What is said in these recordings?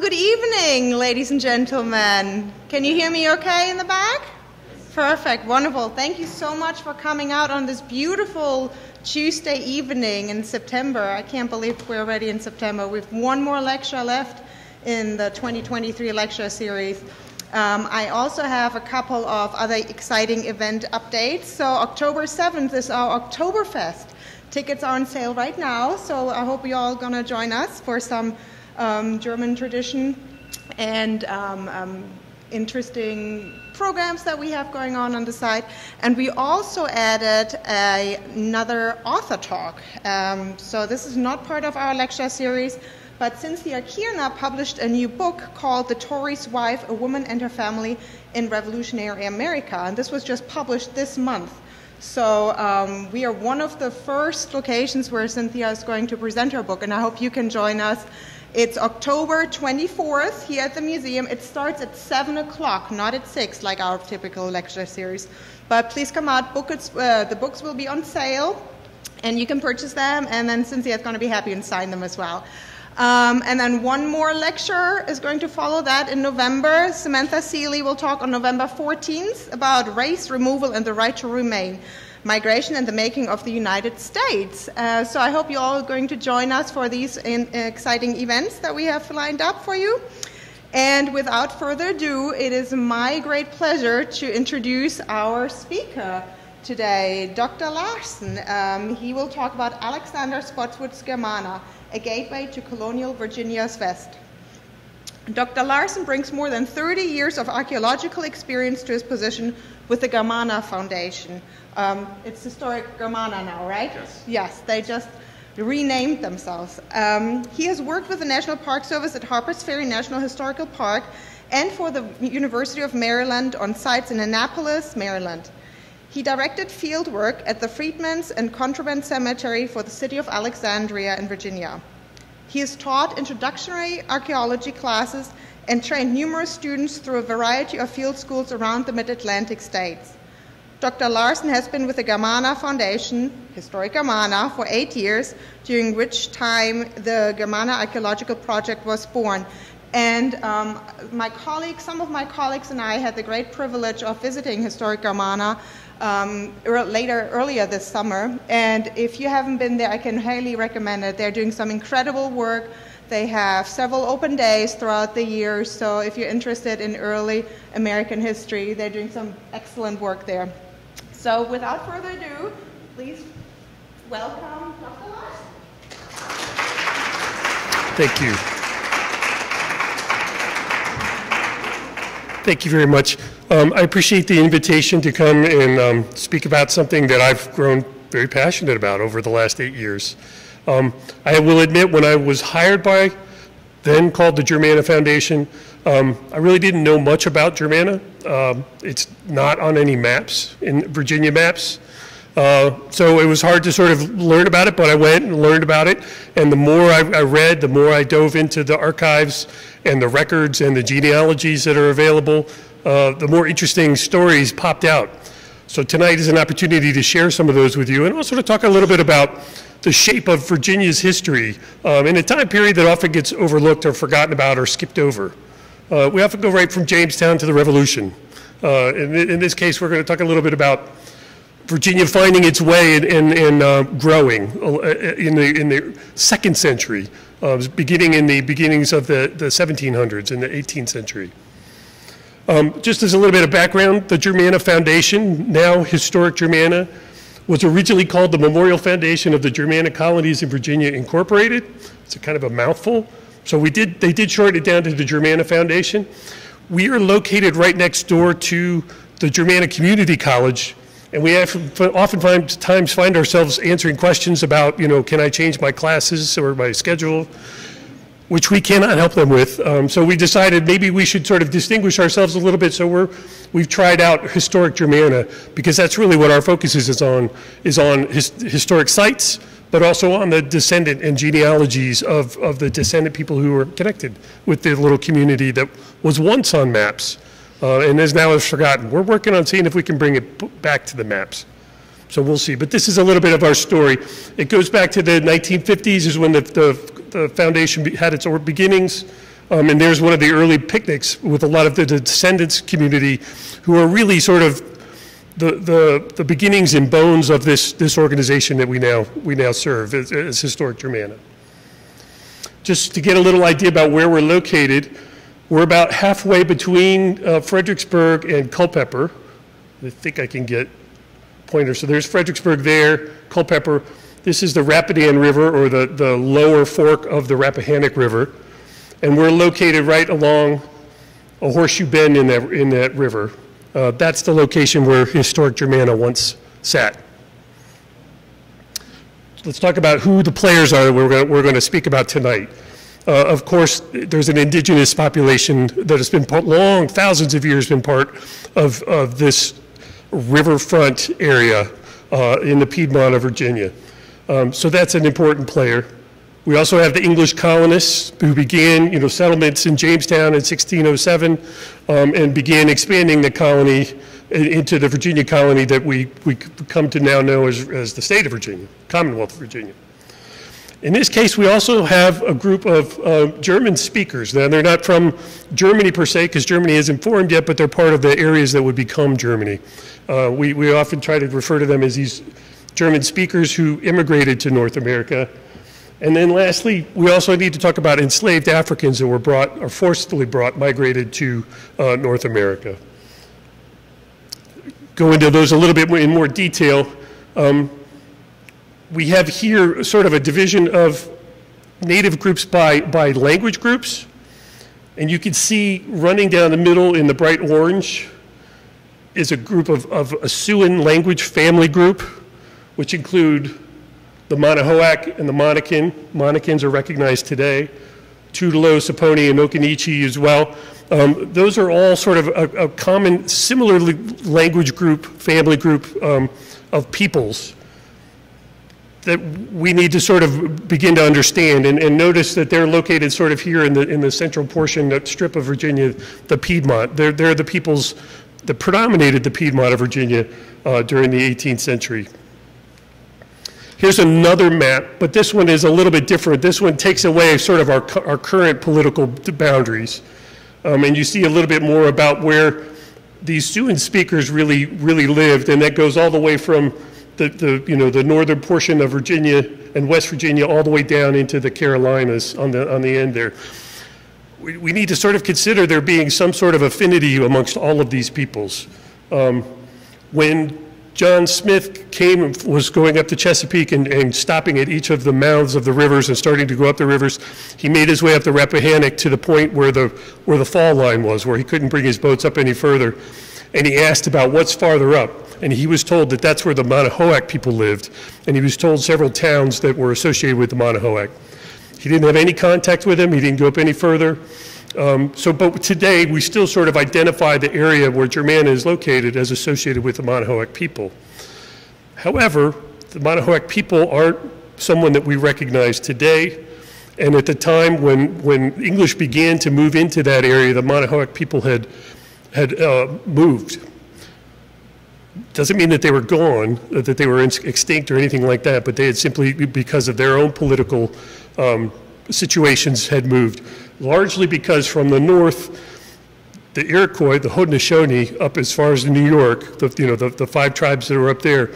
good evening, ladies and gentlemen. Can you hear me okay in the back? Perfect, wonderful. Thank you so much for coming out on this beautiful Tuesday evening in September. I can't believe we're already in September. We've one more lecture left in the 2023 lecture series. Um, I also have a couple of other exciting event updates. So, October 7th is our Oktoberfest. Tickets are on sale right now, so I hope you're all going to join us for some German tradition and um, um, interesting programs that we have going on on the site. And we also added a, another author talk. Um, so this is not part of our lecture series, but Cynthia Kierner published a new book called The Tory's Wife, A Woman and Her Family in Revolutionary America. And this was just published this month. So um, we are one of the first locations where Cynthia is going to present her book, and I hope you can join us it's October 24th here at the museum. It starts at 7 o'clock, not at 6 like our typical lecture series. But please come out. Book uh, the books will be on sale, and you can purchase them, and then Cynthia is going to be happy and sign them as well. Um, and then one more lecture is going to follow that in November. Samantha Seeley will talk on November 14th about race removal and the right to remain migration and the making of the United States. Uh, so I hope you're all going to join us for these in, exciting events that we have lined up for you. And without further ado, it is my great pleasure to introduce our speaker today, Dr. Larsen. Um, he will talk about Alexander Spotswood's Germanna, a gateway to colonial Virginia's West. Dr. Larsen brings more than 30 years of archaeological experience to his position with the Germanna Foundation, um, it's historic Germanna now, right? Yes. Yes, they just renamed themselves. Um, he has worked with the National Park Service at Harpers Ferry National Historical Park and for the University of Maryland on sites in Annapolis, Maryland. He directed field work at the Freedmen's and Contraband Cemetery for the city of Alexandria in Virginia. He has taught introductory archaeology classes and trained numerous students through a variety of field schools around the mid Atlantic states. Dr. Larsen has been with the Germanna Foundation, Historic Germanna, for eight years, during which time the Germanna Archaeological Project was born. And um, my colleagues, some of my colleagues and I had the great privilege of visiting Historic Germanna um, later, earlier this summer. And if you haven't been there, I can highly recommend it. They're doing some incredible work. They have several open days throughout the year. So if you're interested in early American history, they're doing some excellent work there. So without further ado, please welcome Dr. Larsen. Thank you. Thank you very much. Um, I appreciate the invitation to come and um, speak about something that I've grown very passionate about over the last eight years. Um, I will admit, when I was hired by, then called the Germanna Foundation, um, I really didn't know much about Germanna. Um, it's not on any maps, in Virginia maps. Uh, so it was hard to sort of learn about it, but I went and learned about it. And the more I, I, read, the more I dove into the archives and the records and the genealogies that are available, uh, the more interesting stories popped out. So tonight is an opportunity to share some of those with you and also to talk a little bit about the shape of Virginia's history um, in a time period that often gets overlooked or forgotten about or skipped over. Uh, we often go right from Jamestown to the Revolution. Uh, in, in, this case, we're going to talk a little bit about Virginia finding its way and, uh, growing uh, in the, in the second century, uh, beginning in the beginnings of the, the 1700s, in the 18th century. Um, just as a little bit of background, the Germanna Foundation, now Historic Germanna, was originally called the Memorial Foundation of the Germanic Colonies in Virginia Incorporated. It's a kind of a mouthful. So we did, they did shorten it down to the Germanna Foundation. We are located right next door to the Germanna Community College, and we oftentimes find ourselves answering questions about, you know, can I change my classes or my schedule, which we cannot help them with. Um, so we decided maybe we should sort of distinguish ourselves a little bit. So we're, we've tried out historic Germanna because that's really what our focus is, is on, is on his, historic sites, but also on the descendant and genealogies of, of the descendant people who were connected with the little community that was once on maps uh, and is now is forgotten. We're working on seeing if we can bring it back to the maps. So we'll see. But this is a little bit of our story. It goes back to the 1950s is when the, the, the foundation had its beginnings. Um, and there's one of the early picnics with a lot of the descendants community who are really sort of the, the, the beginnings and bones of this, this organization that we now, we now serve as, as Historic Germanna. Just to get a little idea about where we're located, we're about halfway between uh, Fredericksburg and Culpeper. I think I can get pointer. So there's Fredericksburg there, Culpeper. This is the Rapidan River or the, the lower fork of the Rappahannock River. And we're located right along a horseshoe bend in that, in that river. Uh, that's the location where historic Germanna once sat. Let's talk about who the players are that we're going, we're going to speak about tonight. Uh, of course, there's an indigenous population that has been part, long, thousands of years, been part of, of this riverfront area uh, in the Piedmont of Virginia. Um, so that's an important player. We also have the English colonists who began, you know, settlements in Jamestown in 1607 um, and began expanding the colony into the Virginia colony that we, we come to now know as, as the state of Virginia, Commonwealth of Virginia. In this case, we also have a group of uh, German speakers. Now, they're not from Germany per se, because Germany isn't formed yet, but they're part of the areas that would become Germany. Uh, we, we often try to refer to them as these German speakers who immigrated to North America and then lastly, we also need to talk about enslaved Africans that were brought or forcibly brought, migrated to uh, North America. Go into those a little bit in more detail. Um, we have here sort of a division of native groups by, by language groups. And you can see running down the middle in the bright orange is a group of, of a Siouan language family group, which include the Manahoac and the Monacan. Monacans are recognized today. Tutelo, Saponi, and Occaneechi as well. Um, those are all sort of a, a, common, similar language group, family group um, of peoples that we need to sort of begin to understand and, and, notice that they're located sort of here in the, in the central portion, that strip of Virginia, the Piedmont. They're, they're the peoples that predominated the Piedmont of Virginia uh, during the 18th century. Here's another map, but this one is a little bit different. This one takes away sort of our, our current political boundaries. Um, and you see a little bit more about where these Siouan speakers really, really lived, and that goes all the way from the, the, you know, the northern portion of Virginia and West Virginia all the way down into the Carolinas on the, on the end there. We, we need to sort of consider there being some sort of affinity amongst all of these peoples. Um, when John Smith came was going up the Chesapeake and, and, stopping at each of the mouths of the rivers and starting to go up the rivers. He made his way up the Rappahannock to the point where the, where the fall line was, where he couldn't bring his boats up any further. And he asked about what's farther up. And he was told that that's where the Manahoac people lived. And he was told several towns that were associated with the Manahoac. He didn't have any contact with them. He didn't go up any further. Um, so, but today we still sort of identify the area where Germanna is located as associated with the Manahoac people. However, the Manahoac people aren't someone that we recognize today. And at the time when, when English began to move into that area, the Manahoac people had, had uh, moved. Doesn't mean that they were gone, that they were extinct or anything like that, but they had simply, because of their own political um, situations, had moved largely because from the north, the Iroquois, the Haudenosaunee, up as far as New York, the, you know, the, the five tribes that are up there,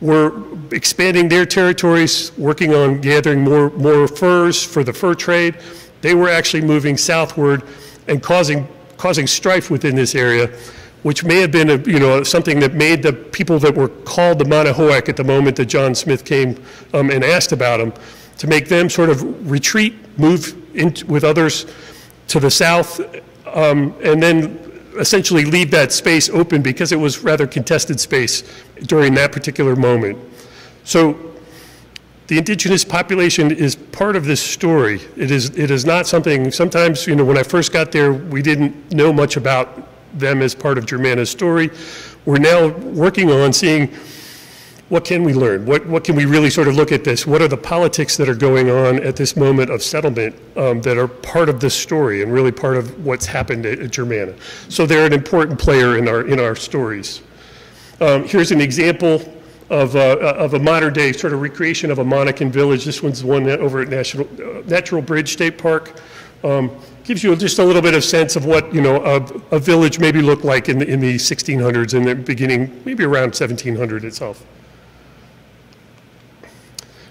were expanding their territories, working on gathering more, more furs for the fur trade. They were actually moving southward and causing, causing strife within this area, which may have been a, you know, something that made the people that were called the Manahoac at the moment that John Smith came um, and asked about them, to make them sort of retreat, move in, with others to the south, um, and then essentially leave that space open because it was rather contested space during that particular moment. So the indigenous population is part of this story. It is, it is not something, sometimes, you know, when I first got there, we didn't know much about them as part of Germanna's story. We're now working on seeing what can we learn? What, what can we really sort of look at this? What are the politics that are going on at this moment of settlement um, that are part of this story and really part of what's happened at, at Germanna? So they're an important player in our, in our stories. Um, here's an example of, uh, of a modern day sort of recreation of a Monacan village. This one's one over at National, uh, Natural Bridge State Park Um, gives you just a little bit of sense of what you know a, a village maybe looked like in the, in the 1600s and the beginning, maybe around 1700 itself.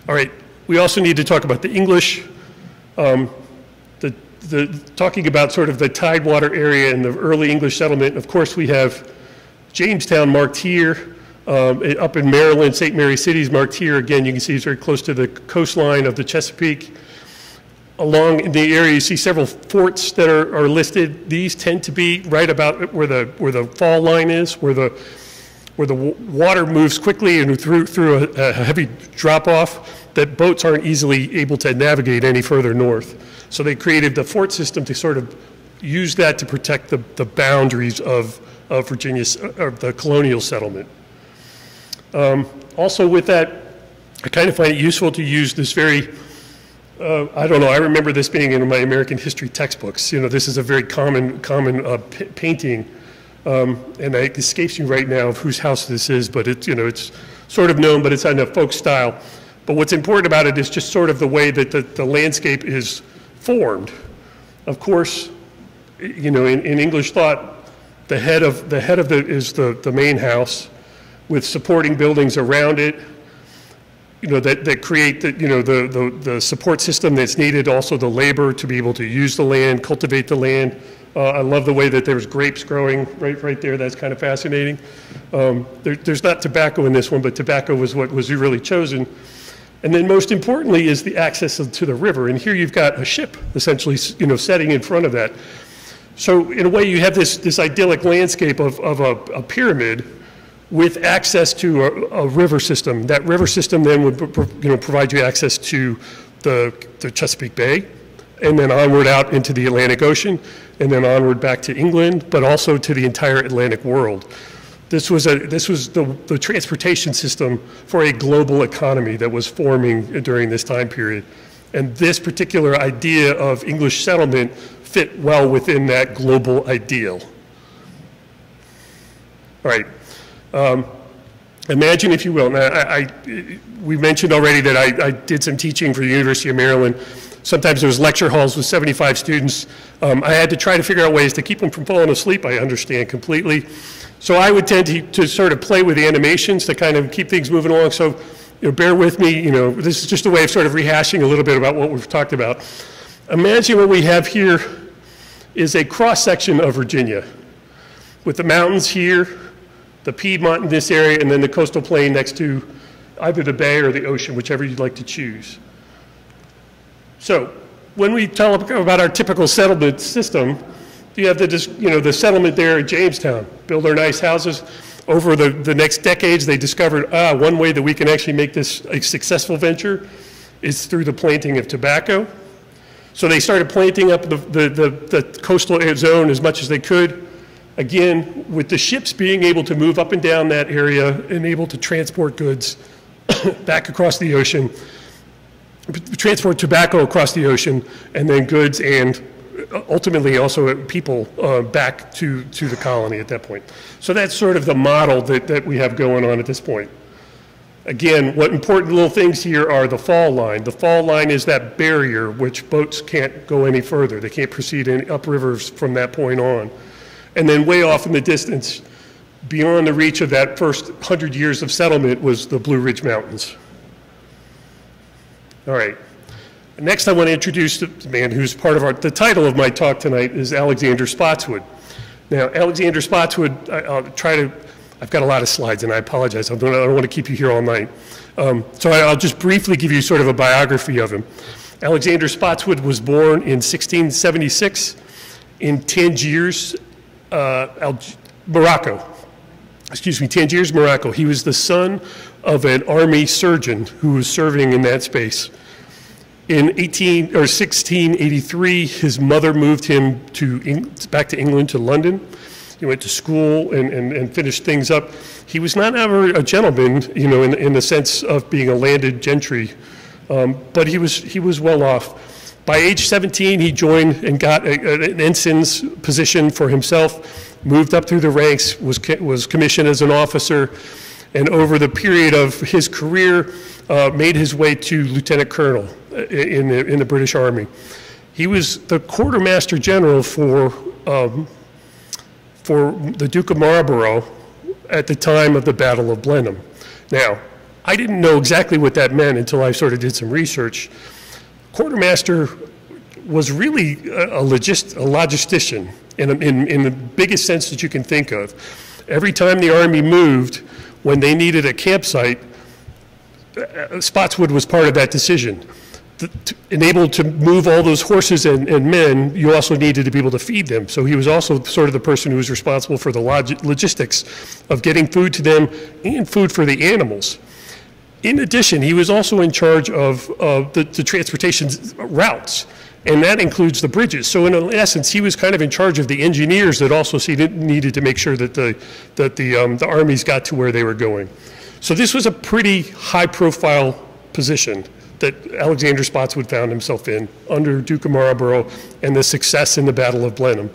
All right, we also need to talk about the English. Um, the, the, talking about sort of the Tidewater area and the early English settlement, of course, we have Jamestown marked here. Um, up in Maryland, St. Mary is marked here. Again, you can see it's very close to the coastline of the Chesapeake along the area, you see several forts that are, are listed. These tend to be right about where the, where the fall line is, where the, where the water moves quickly and through, through a, a heavy drop off that boats aren't easily able to navigate any further north. So they created the fort system to sort of use that to protect the, the boundaries of, of Virginia's, of the colonial settlement. Um, also with that, I kind of find it useful to use this very uh, I don't know. I remember this being in my American history textbooks. You know, this is a very common common uh, painting, um, and it escapes me right now of whose house this is. But it's you know it's sort of known, but it's in a folk style. But what's important about it is just sort of the way that the, the landscape is formed. Of course, you know, in, in English thought, the head of the head of the is the, the main house, with supporting buildings around it you know, that, that create the, you know, the, the, the, support system that's needed, also the labor to be able to use the land, cultivate the land. Uh, I love the way that there's grapes growing right, right there. That's kind of fascinating. Um, there, there's not tobacco in this one, but tobacco was what was really chosen. And then most importantly is the access to the river. And here you've got a ship essentially, you know, setting in front of that. So in a way you have this, this idyllic landscape of, of a, a pyramid with access to a, a, river system. That river system then would you know, provide you access to the, the Chesapeake Bay and then onward out into the Atlantic Ocean and then onward back to England, but also to the entire Atlantic world. This was, a, this was the, the transportation system for a global economy that was forming during this time period. And this particular idea of English settlement fit well within that global ideal. All right, um, imagine, if you will, now I, I, we mentioned already that I, I, did some teaching for the University of Maryland. Sometimes there was lecture halls with 75 students. Um, I had to try to figure out ways to keep them from falling asleep, I understand completely. So I would tend to, to sort of play with the animations to kind of keep things moving along. So you know, bear with me, you know, this is just a way of sort of rehashing a little bit about what we've talked about. Imagine what we have here is a cross section of Virginia with the mountains here, the Piedmont in this area, and then the coastal plain next to either the bay or the ocean, whichever you'd like to choose. So when we talk about our typical settlement system, you have the, you know, the settlement there at Jamestown, build their nice houses. Over the, the next decades, they discovered, ah, one way that we can actually make this a successful venture is through the planting of tobacco. So they started planting up the, the, the, the coastal zone as much as they could again, with the ships being able to move up and down that area and able to transport goods back across the ocean, transport tobacco across the ocean, and then goods and ultimately also people uh, back to, to the colony at that point. So that's sort of the model that, that we have going on at this point. Again, what important little things here are the fall line. The fall line is that barrier which boats can't go any further. They can't proceed any uprivers from that point on. And then way off in the distance, beyond the reach of that first hundred years of settlement, was the Blue Ridge Mountains. All right. Next, I want to introduce the man who's part of our, the title of my talk tonight is Alexander Spotswood. Now, Alexander Spotswood, I, will try to, I've got a lot of slides and I apologize. I don't, I don't want to keep you here all night. Um, so I'll just briefly give you sort of a biography of him. Alexander Spotswood was born in 1676 in Tangiers, uh, Morocco. Excuse me, Tangiers, Morocco. He was the son of an army surgeon who was serving in that space. In 18 or 1683, his mother moved him to back to England to London. He went to school and, and, and finished things up. He was not ever a gentleman, you know, in, in the sense of being a landed gentry, um, but he was he was well off. By age 17, he joined and got a, an ensign's position for himself, moved up through the ranks, was, was commissioned as an officer, and over the period of his career, uh, made his way to lieutenant colonel uh, in the, in the British Army. He was the quartermaster general for, um, for the Duke of Marlborough at the time of the Battle of Blenheim. Now, I didn't know exactly what that meant until I sort of did some research. Quartermaster was really a, logist, a logistician in, in, in the biggest sense that you can think of. Every time the Army moved, when they needed a campsite, Spotswood was part of that decision. To, enabled to move all those horses and, and, men, you also needed to be able to feed them. So he was also sort of the person who was responsible for the log logistics of getting food to them and food for the animals. In addition, he was also in charge of uh, the, the transportation routes and that includes the bridges. So in essence, he was kind of in charge of the engineers that also needed to make sure that the that the um, the armies got to where they were going. So this was a pretty high-profile position that Alexander Spotswood found himself in under Duke of Marlborough and the success in the Battle of Blenheim.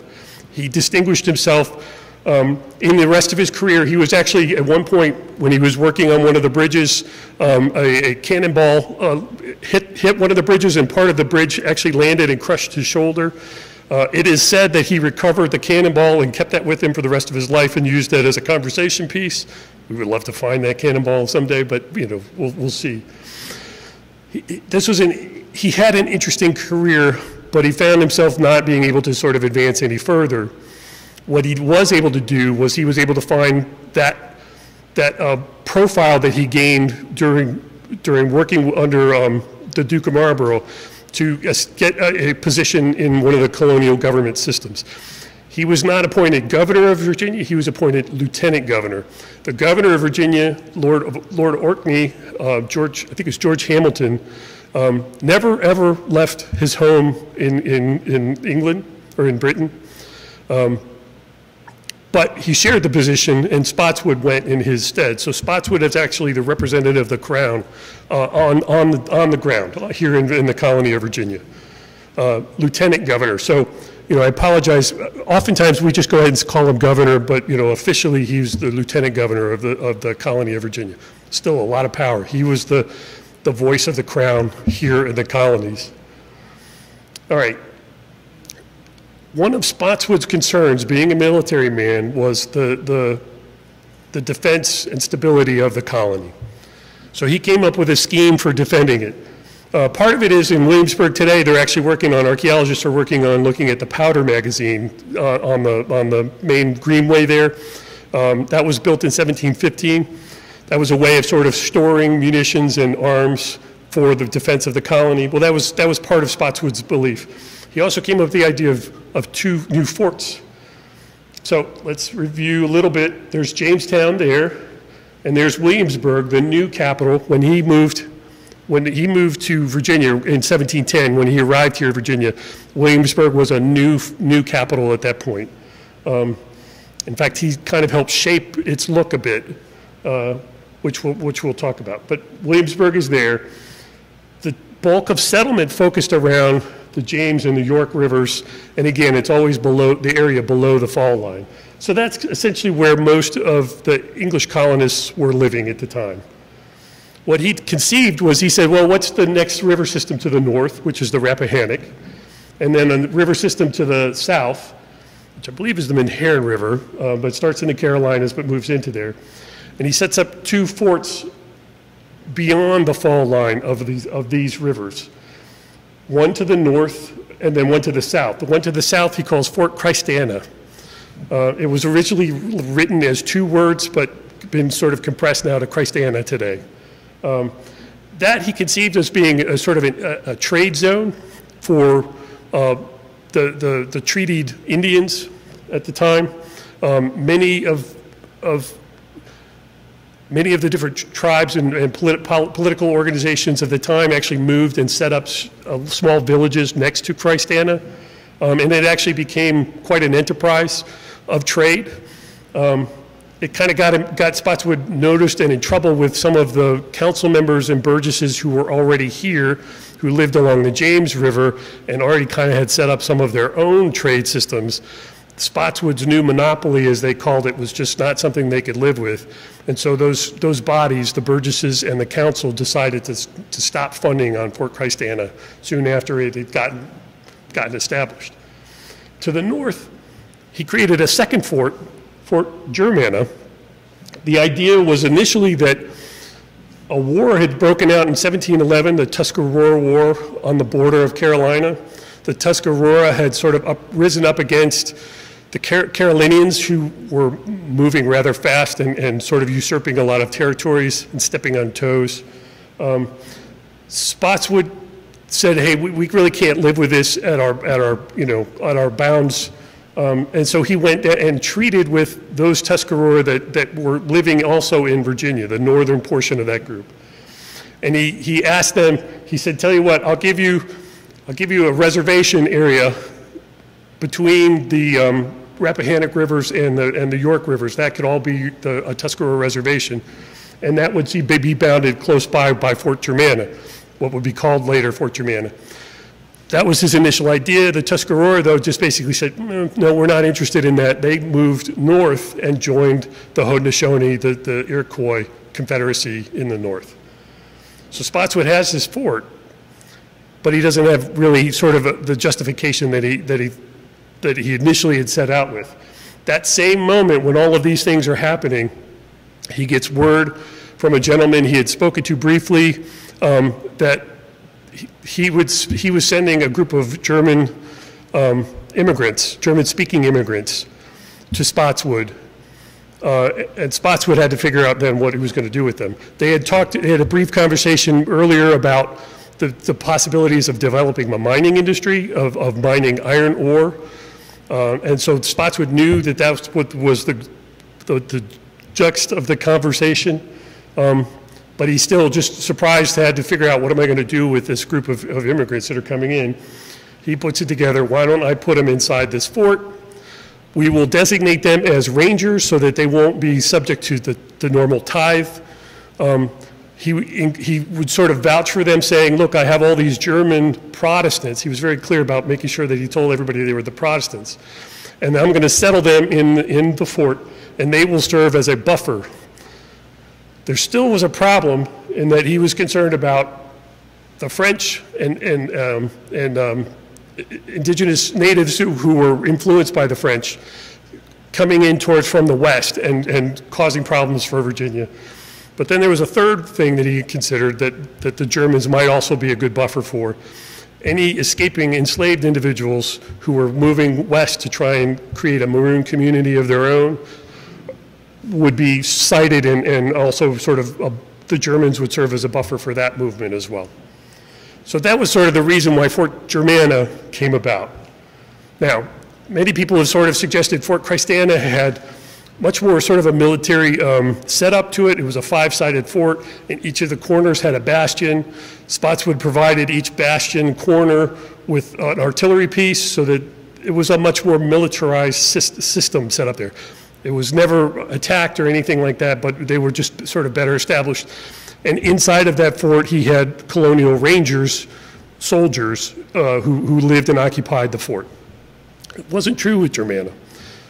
He distinguished himself um, in the rest of his career, he was actually at one point when he was working on one of the bridges, um, a, a, cannonball uh, hit, hit one of the bridges, and part of the bridge actually landed and crushed his shoulder. Uh, it is said that he recovered the cannonball and kept that with him for the rest of his life and used that as a conversation piece. We would love to find that cannonball someday, but you know we'll, we'll see. He, this was an he had an interesting career, but he found himself not being able to sort of advance any further. What he was able to do was he was able to find that, that uh, profile that he gained during, during working under um, the Duke of Marlborough to get a, a position in one of the colonial government systems. He was not appointed governor of Virginia, he was appointed lieutenant governor. The governor of Virginia, Lord, Lord Orkney, uh, George, I think it was George Hamilton, um, never ever left his home in, in, in England or in Britain. Um, but he shared the position, and Spotswood went in his stead. So Spotswood is actually the representative of the Crown uh, on, on, the, on the ground uh, here in, in the colony of Virginia. Uh, Lieutenant Governor. So, you know, I apologize. Oftentimes we just go ahead and call him governor, but, you know, officially he's the lieutenant governor of the, of the colony of Virginia. Still a lot of power. He was the, the voice of the crown here in the colonies. All right, one of Spotswood's concerns, being a military man, was the, the, the defense and stability of the colony. So he came up with a scheme for defending it. Uh, part of it is in Williamsburg today, they're actually working on, archaeologists are working on looking at the powder magazine uh, on, the, on the main greenway there. Um, that was built in 1715. That was a way of sort of storing munitions and arms for the defense of the colony. Well, that was, that was part of Spotswood's belief. He also came up with the idea of, of two new forts. So let's review a little bit. There's Jamestown there, and there's Williamsburg, the new capital, when he moved when he moved to Virginia in 1710, when he arrived here in Virginia, Williamsburg was a new, new capital at that point. Um, in fact, he kind of helped shape its look a bit, uh, which, we'll, which we'll talk about. But Williamsburg is there. The bulk of settlement focused around the James and the York rivers, and again, it's always below the area below the fall line. So that's essentially where most of the English colonists were living at the time. What he conceived was he said, well, what's the next river system to the north, which is the Rappahannock, and then a river system to the south, which I believe is the Meherrin River, uh, but starts in the Carolinas but moves into there. And he sets up two forts beyond the fall line of these, of these rivers one to the north and then one to the south. The one to the south he calls Fort Christiana. Uh, it was originally written as two words, but been sort of compressed now to Christiana today. Um, that he conceived as being a sort of a, a trade zone for uh, the, the, the treated Indians at the time. Um, many of, of Many of the different tribes and, and polit political organizations of the time actually moved and set up uh, small villages next to Christiana. Um, and it actually became quite an enterprise of trade. Um, it kind of got, got Spotswood noticed and in trouble with some of the council members and burgesses who were already here, who lived along the James River and already kind of had set up some of their own trade systems. Spotswood's new monopoly, as they called it, was just not something they could live with. And so those, those bodies, the Burgesses and the council, decided to, to stop funding on Fort Christiana soon after it had gotten gotten established. To the north, he created a second fort, Fort Germanna. The idea was initially that a war had broken out in 1711, the Tuscarora War on the border of Carolina. The Tuscarora had sort of up, risen up against the Car- Carolinians, who were moving rather fast and, and, sort of usurping a lot of territories and stepping on toes. Um, Spotswood said, "Hey, we, we, really can't live with this at our at our you know at our bounds." Um, and so he went and treated with those Tuscarora that, that were living also in Virginia, the northern portion of that group. And he, he asked them, he said, tell you what, I'll give you, I'll give you a reservation area between the um, Rappahannock rivers and the, and the York rivers. That could all be the, a Tuscarora reservation. And that would be bounded close by by Fort Germanna, what would be called later Fort Germanna. That was his initial idea. The Tuscarora, though, just basically said, mm, no, we're not interested in that. They moved north and joined the Haudenosaunee, the, the Iroquois Confederacy in the north. So Spotswood has this fort, but he doesn't have really sort of a, the justification that he, that, he, that he initially had set out with. That same moment when all of these things are happening, he gets word from a gentleman he had spoken to briefly um, that he, would, he was sending a group of German um, immigrants, German speaking immigrants, to Spotswood. Uh, and Spotswood had to figure out then what he was going to do with them. They had talked, they had a brief conversation earlier about the, the possibilities of developing a mining industry, of, of mining iron ore. Uh, and so Spotswood knew that that was what was the, the, the juxt of the conversation. Um, but he's still just surprised, had to figure out what am I going to do with this group of, of immigrants that are coming in. He puts it together, why don't I put them inside this fort? We will designate them as rangers so that they won't be subject to the, the normal tithe. Um, he, he would sort of vouch for them, saying, Look, I have all these German Protestants. He was very clear about making sure that he told everybody they were the Protestants. And I'm going to settle them in, in the fort, and they will serve as a buffer there still was a problem in that he was concerned about the French and, and, um, and um, indigenous natives who, who were influenced by the French coming in towards from the west and, and causing problems for Virginia. But then there was a third thing that he considered that, that the Germans might also be a good buffer for. Any escaping enslaved individuals who were moving west to try and create a maroon community of their own would be sighted and, and also sort of uh, the Germans would serve as a buffer for that movement as well. So that was sort of the reason why Fort Germanna came about. Now, many people have sort of suggested Fort Christiana had much more sort of a military um, setup to it. It was a five-sided fort, and each of the corners had a bastion. Spotswood provided each bastion corner with an artillery piece so that it was a much more militarized system set up there. It was never attacked or anything like that, but they were just sort of better established. And inside of that fort, he had colonial rangers, soldiers, uh, who, who lived and occupied the fort. It wasn't true with Germanna.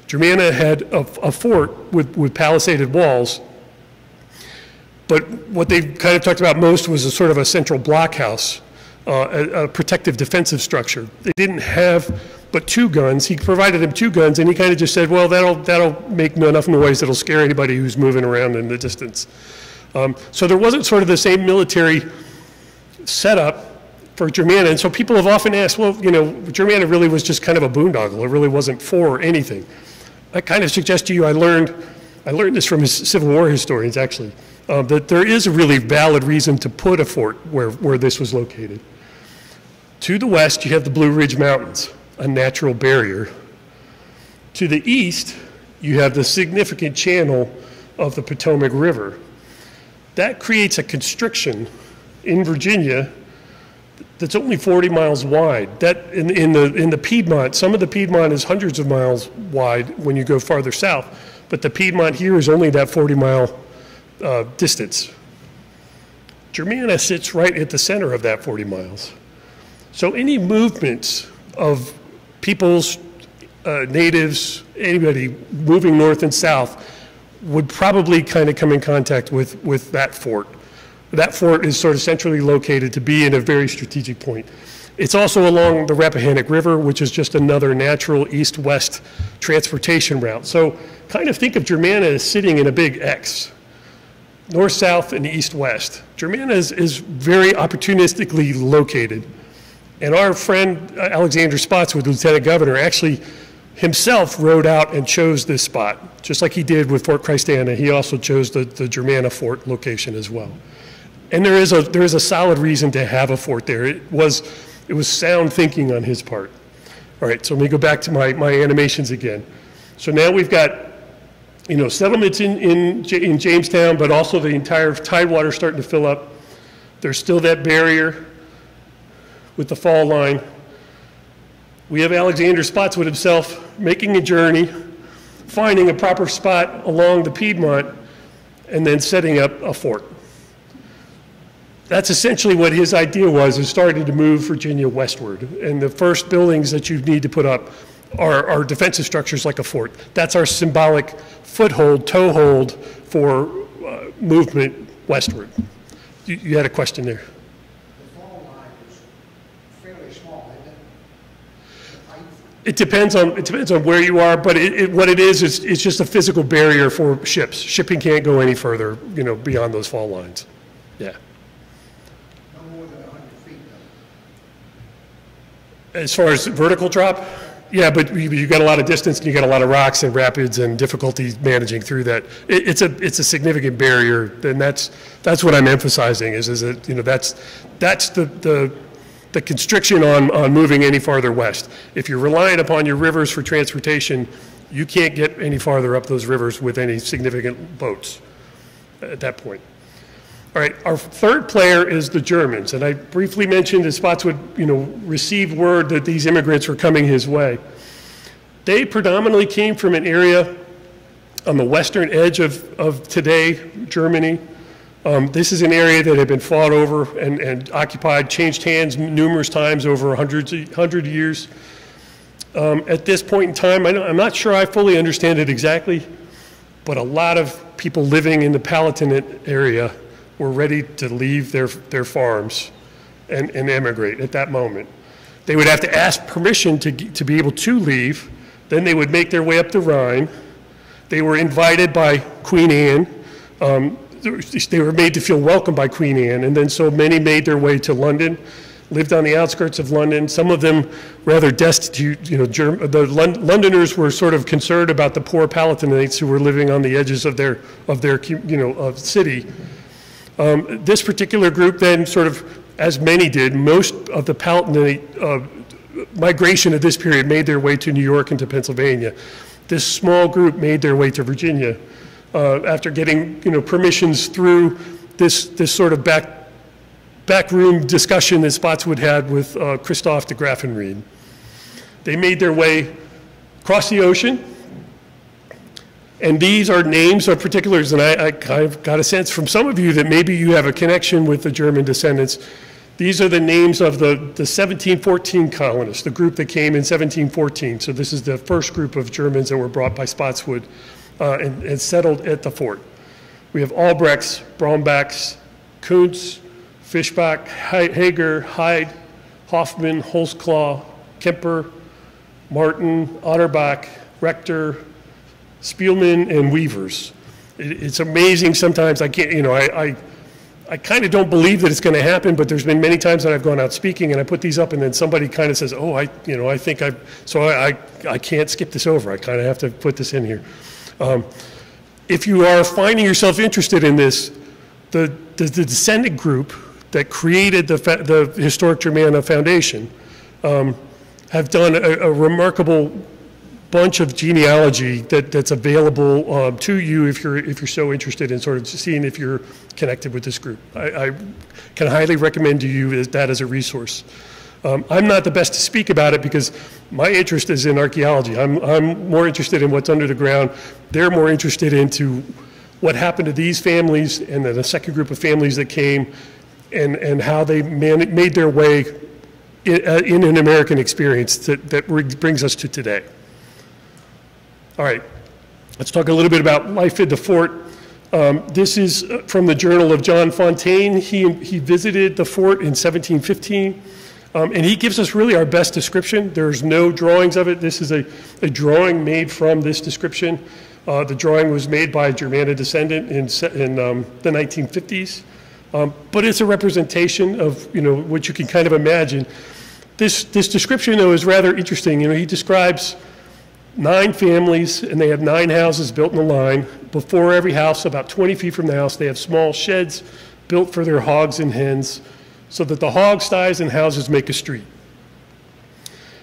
Germanna had a, a fort with, with palisaded walls, but what they kind of talked about most was a sort of a central blockhouse, uh, a, a protective defensive structure. They didn't have but two guns. He provided him two guns, and he kind of just said, well, that'll, that'll make enough noise that'll scare anybody who's moving around in the distance. Um, so there wasn't sort of the same military setup for Germanna. And so people have often asked, well, you know, Germanna really was just kind of a boondoggle. It really wasn't for anything. I kind of suggest to you, I learned, I learned this from his Civil War historians, actually, uh, that there is a really valid reason to put a fort where, where this was located. To the west, you have the Blue Ridge Mountains a natural barrier. To the east, you have the significant channel of the Potomac River. That creates a constriction in Virginia that's only 40 miles wide. That in, in, the, in the Piedmont, some of the Piedmont is hundreds of miles wide when you go farther south, but the Piedmont here is only that 40 mile uh, distance. Germanna sits right at the center of that 40 miles. So any movements of peoples, uh, natives, anybody moving north and south would probably kind of come in contact with, with that fort. That fort is sort of centrally located to be in a very strategic point. It's also along the Rappahannock River, which is just another natural east-west transportation route. So kind of think of Germanna as sitting in a big X, north-south and east-west. Germanna is, is very opportunistically located. And our friend uh, Alexander Spotswood, Lieutenant Governor, actually himself rode out and chose this spot, just like he did with Fort Christiana. He also chose the, the Germanna Fort location as well. And there is a there is a solid reason to have a fort there. It was it was sound thinking on his part. All right, so let me go back to my, my animations again. So now we've got you know settlements in, in, in Jamestown, but also the entire tidewater starting to fill up. There's still that barrier with the fall line. We have Alexander Spotswood himself making a journey, finding a proper spot along the Piedmont, and then setting up a fort. That's essentially what his idea was, is starting to move Virginia westward. And the first buildings that you need to put up are, are defensive structures like a fort. That's our symbolic foothold, toehold for uh, movement westward. You, you had a question there. It depends on it depends on where you are, but it, it, what it is is it's just a physical barrier for ships. Shipping can't go any further, you know, beyond those fall lines. Yeah. No more than 100 feet, though. As far as vertical drop, yeah, but you, you got a lot of distance and you got a lot of rocks and rapids and difficulty managing through that. It, it's a it's a significant barrier, and that's that's what I'm emphasizing is is that you know that's that's the the the constriction on, on moving any farther west. If you're relying upon your rivers for transportation, you can't get any farther up those rivers with any significant boats at that point. All right, our third player is the Germans, and I briefly mentioned that Spotswood, you know, received word that these immigrants were coming his way. They predominantly came from an area on the western edge of, of today, Germany, um, this is an area that had been fought over and, and occupied, changed hands numerous times over hundreds of, hundred years. Um, at this point in time, I am not sure I fully understand it exactly, but a lot of people living in the Palatinate area were ready to leave their, their farms and, and emigrate at that moment. They would have to ask permission to, to be able to leave. Then they would make their way up the Rhine. They were invited by Queen Anne. Um, they were made to feel welcome by Queen Anne, and then so many made their way to London, lived on the outskirts of London. Some of them rather destitute. You know, Germ- the Lon- Londoners were sort of concerned about the poor Palatinates who were living on the edges of their of their you know of city. Um, this particular group then sort of, as many did, most of the Palatinate uh, migration of this period made their way to New York and to Pennsylvania. This small group made their way to Virginia uh, after getting you know permissions through this this sort of back backroom discussion that Spotswood had with uh, Christophe de Graffenried. They made their way across the ocean, and these are names of particulars, and I, I kind got a sense from some of you that maybe you have a connection with the German descendants. These are the names of the, the 1714 colonists, the group that came in 1714. So this is the first group of Germans that were brought by Spotswood uh, and, and, settled at the fort. We have Albrechts, Braumbachs, Kuntz, Fischbach, Hager, Hyde, Hoffman, Holzclaw, Kemper, Martin, Otterbach, Rector, Spielman, and Weavers. It, it's amazing sometimes. I can't, you know, I, I, I kind of don't believe that it's going to happen, but there's been many times that I've gone out speaking and I put these up, and then somebody kind of says, "Oh, I, you know, I think I," so I, I, I can't skip this over. I kind of have to put this in here. Um, if you are finding yourself interested in this, the, the, the descendant group that created the, the Historic Germanna Foundation um, have done a, a, remarkable bunch of genealogy that, that's available um, to you if you're, if you're so interested in sort of seeing if you're connected with this group. I, I can highly recommend to you that as a resource. Um, I'm not the best to speak about it because my interest is in archaeology. I'm, I'm more interested in what's under the ground. They're more interested into what happened to these families and then a second group of families that came and, and how they man, made their way in, uh, in, an American experience that, that brings us to today. All right, let's talk a little bit about life at the fort. Um, this is uh, from the journal of John Fontaine. He, he visited the fort in 1715. Um, and he gives us really our best description. There's no drawings of it. This is a, a drawing made from this description. Uh, the drawing was made by a Germanna descendant in, in um, the 1950s. Um, but it's a representation of you know what you can kind of imagine. This, this description, though, is rather interesting. You know, he describes nine families, and they have nine houses built in a line. Before every house, about 20 feet from the house, they have small sheds built for their hogs and hens so that the hog sties and houses make a street.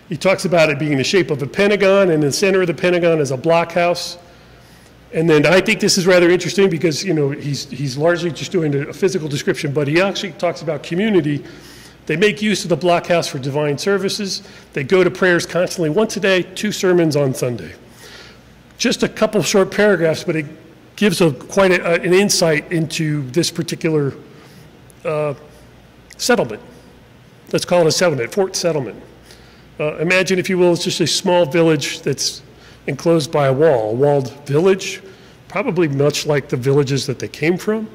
He talks about it being the shape of a pentagon, and in the center of the pentagon is a blockhouse. And then I think this is rather interesting because, you know, he's, he's largely just doing a physical description, but he actually talks about community. They make use of the blockhouse for divine services. They go to prayers constantly, once a day, two sermons on Sunday. Just a couple short paragraphs, but it gives a, quite a, an insight into this particular uh, settlement. Let's call it a settlement, Fort Settlement. Uh, imagine, if you will, it's just a small village that's enclosed by a wall, a walled village, probably much like the villages that they came from.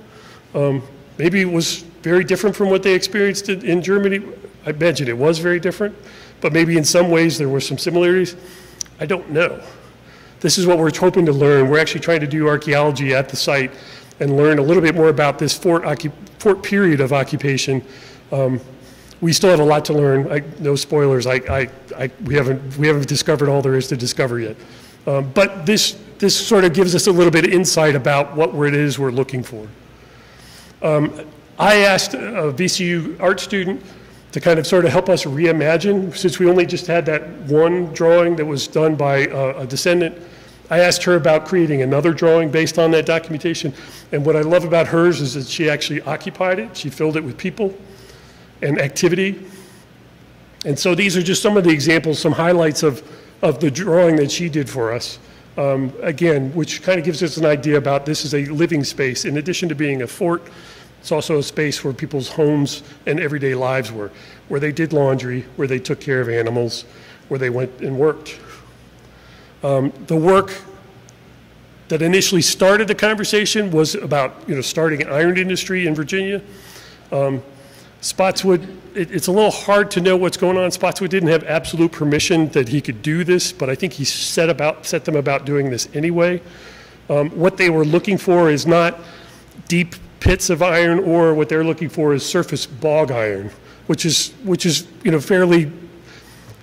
Um, maybe it was very different from what they experienced in, in Germany. I imagine it was very different, but maybe in some ways there were some similarities. I don't know. This is what we're hoping to learn. We're actually trying to do archaeology at the site and learn a little bit more about this fort, fort period of occupation. Um, we still have a lot to learn. I, no spoilers. I, I, I, we, haven't, we haven't discovered all there is to discover yet. Um, but this, this sort of gives us a little bit of insight about what it is we're looking for. Um, I asked a VCU art student to kind of sort of help us reimagine, since we only just had that one drawing that was done by a, a descendant. I asked her about creating another drawing based on that documentation. And what I love about hers is that she actually occupied it. She filled it with people and activity. And so these are just some of the examples, some highlights of, of the drawing that she did for us. Um, again, which kind of gives us an idea about this is a living space. In addition to being a fort, it's also a space where people's homes and everyday lives were, where they did laundry, where they took care of animals, where they went and worked. Um, the work that initially started the conversation was about you know starting an iron industry in Virginia. Um, Spotswood, it, it's a little hard to know what's going on. Spotswood didn't have absolute permission that he could do this, but I think he set, about, set them about doing this anyway. Um, what they were looking for is not deep pits of iron ore. What they're looking for is surface bog iron, which is, which is you know, fairly,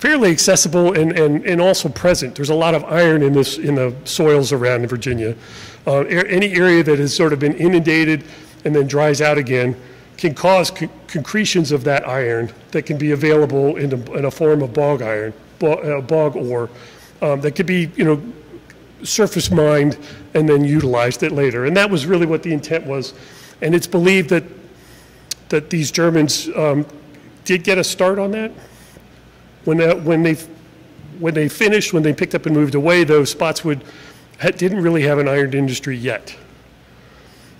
fairly accessible and, and, and also present. There's a lot of iron in, this, in the soils around in Virginia. Uh, any area that has sort of been inundated and then dries out again can cause con concretions of that iron that can be available in a, in a form of bog iron, bog, uh, bog ore, um, that could be, you know, surface mined and then utilized it later. And that was really what the intent was. And it's believed that, that these Germans um, did get a start on that. When, when, they, when they finished, when they picked up and moved away, those Spotswood had, didn't really have an iron industry yet.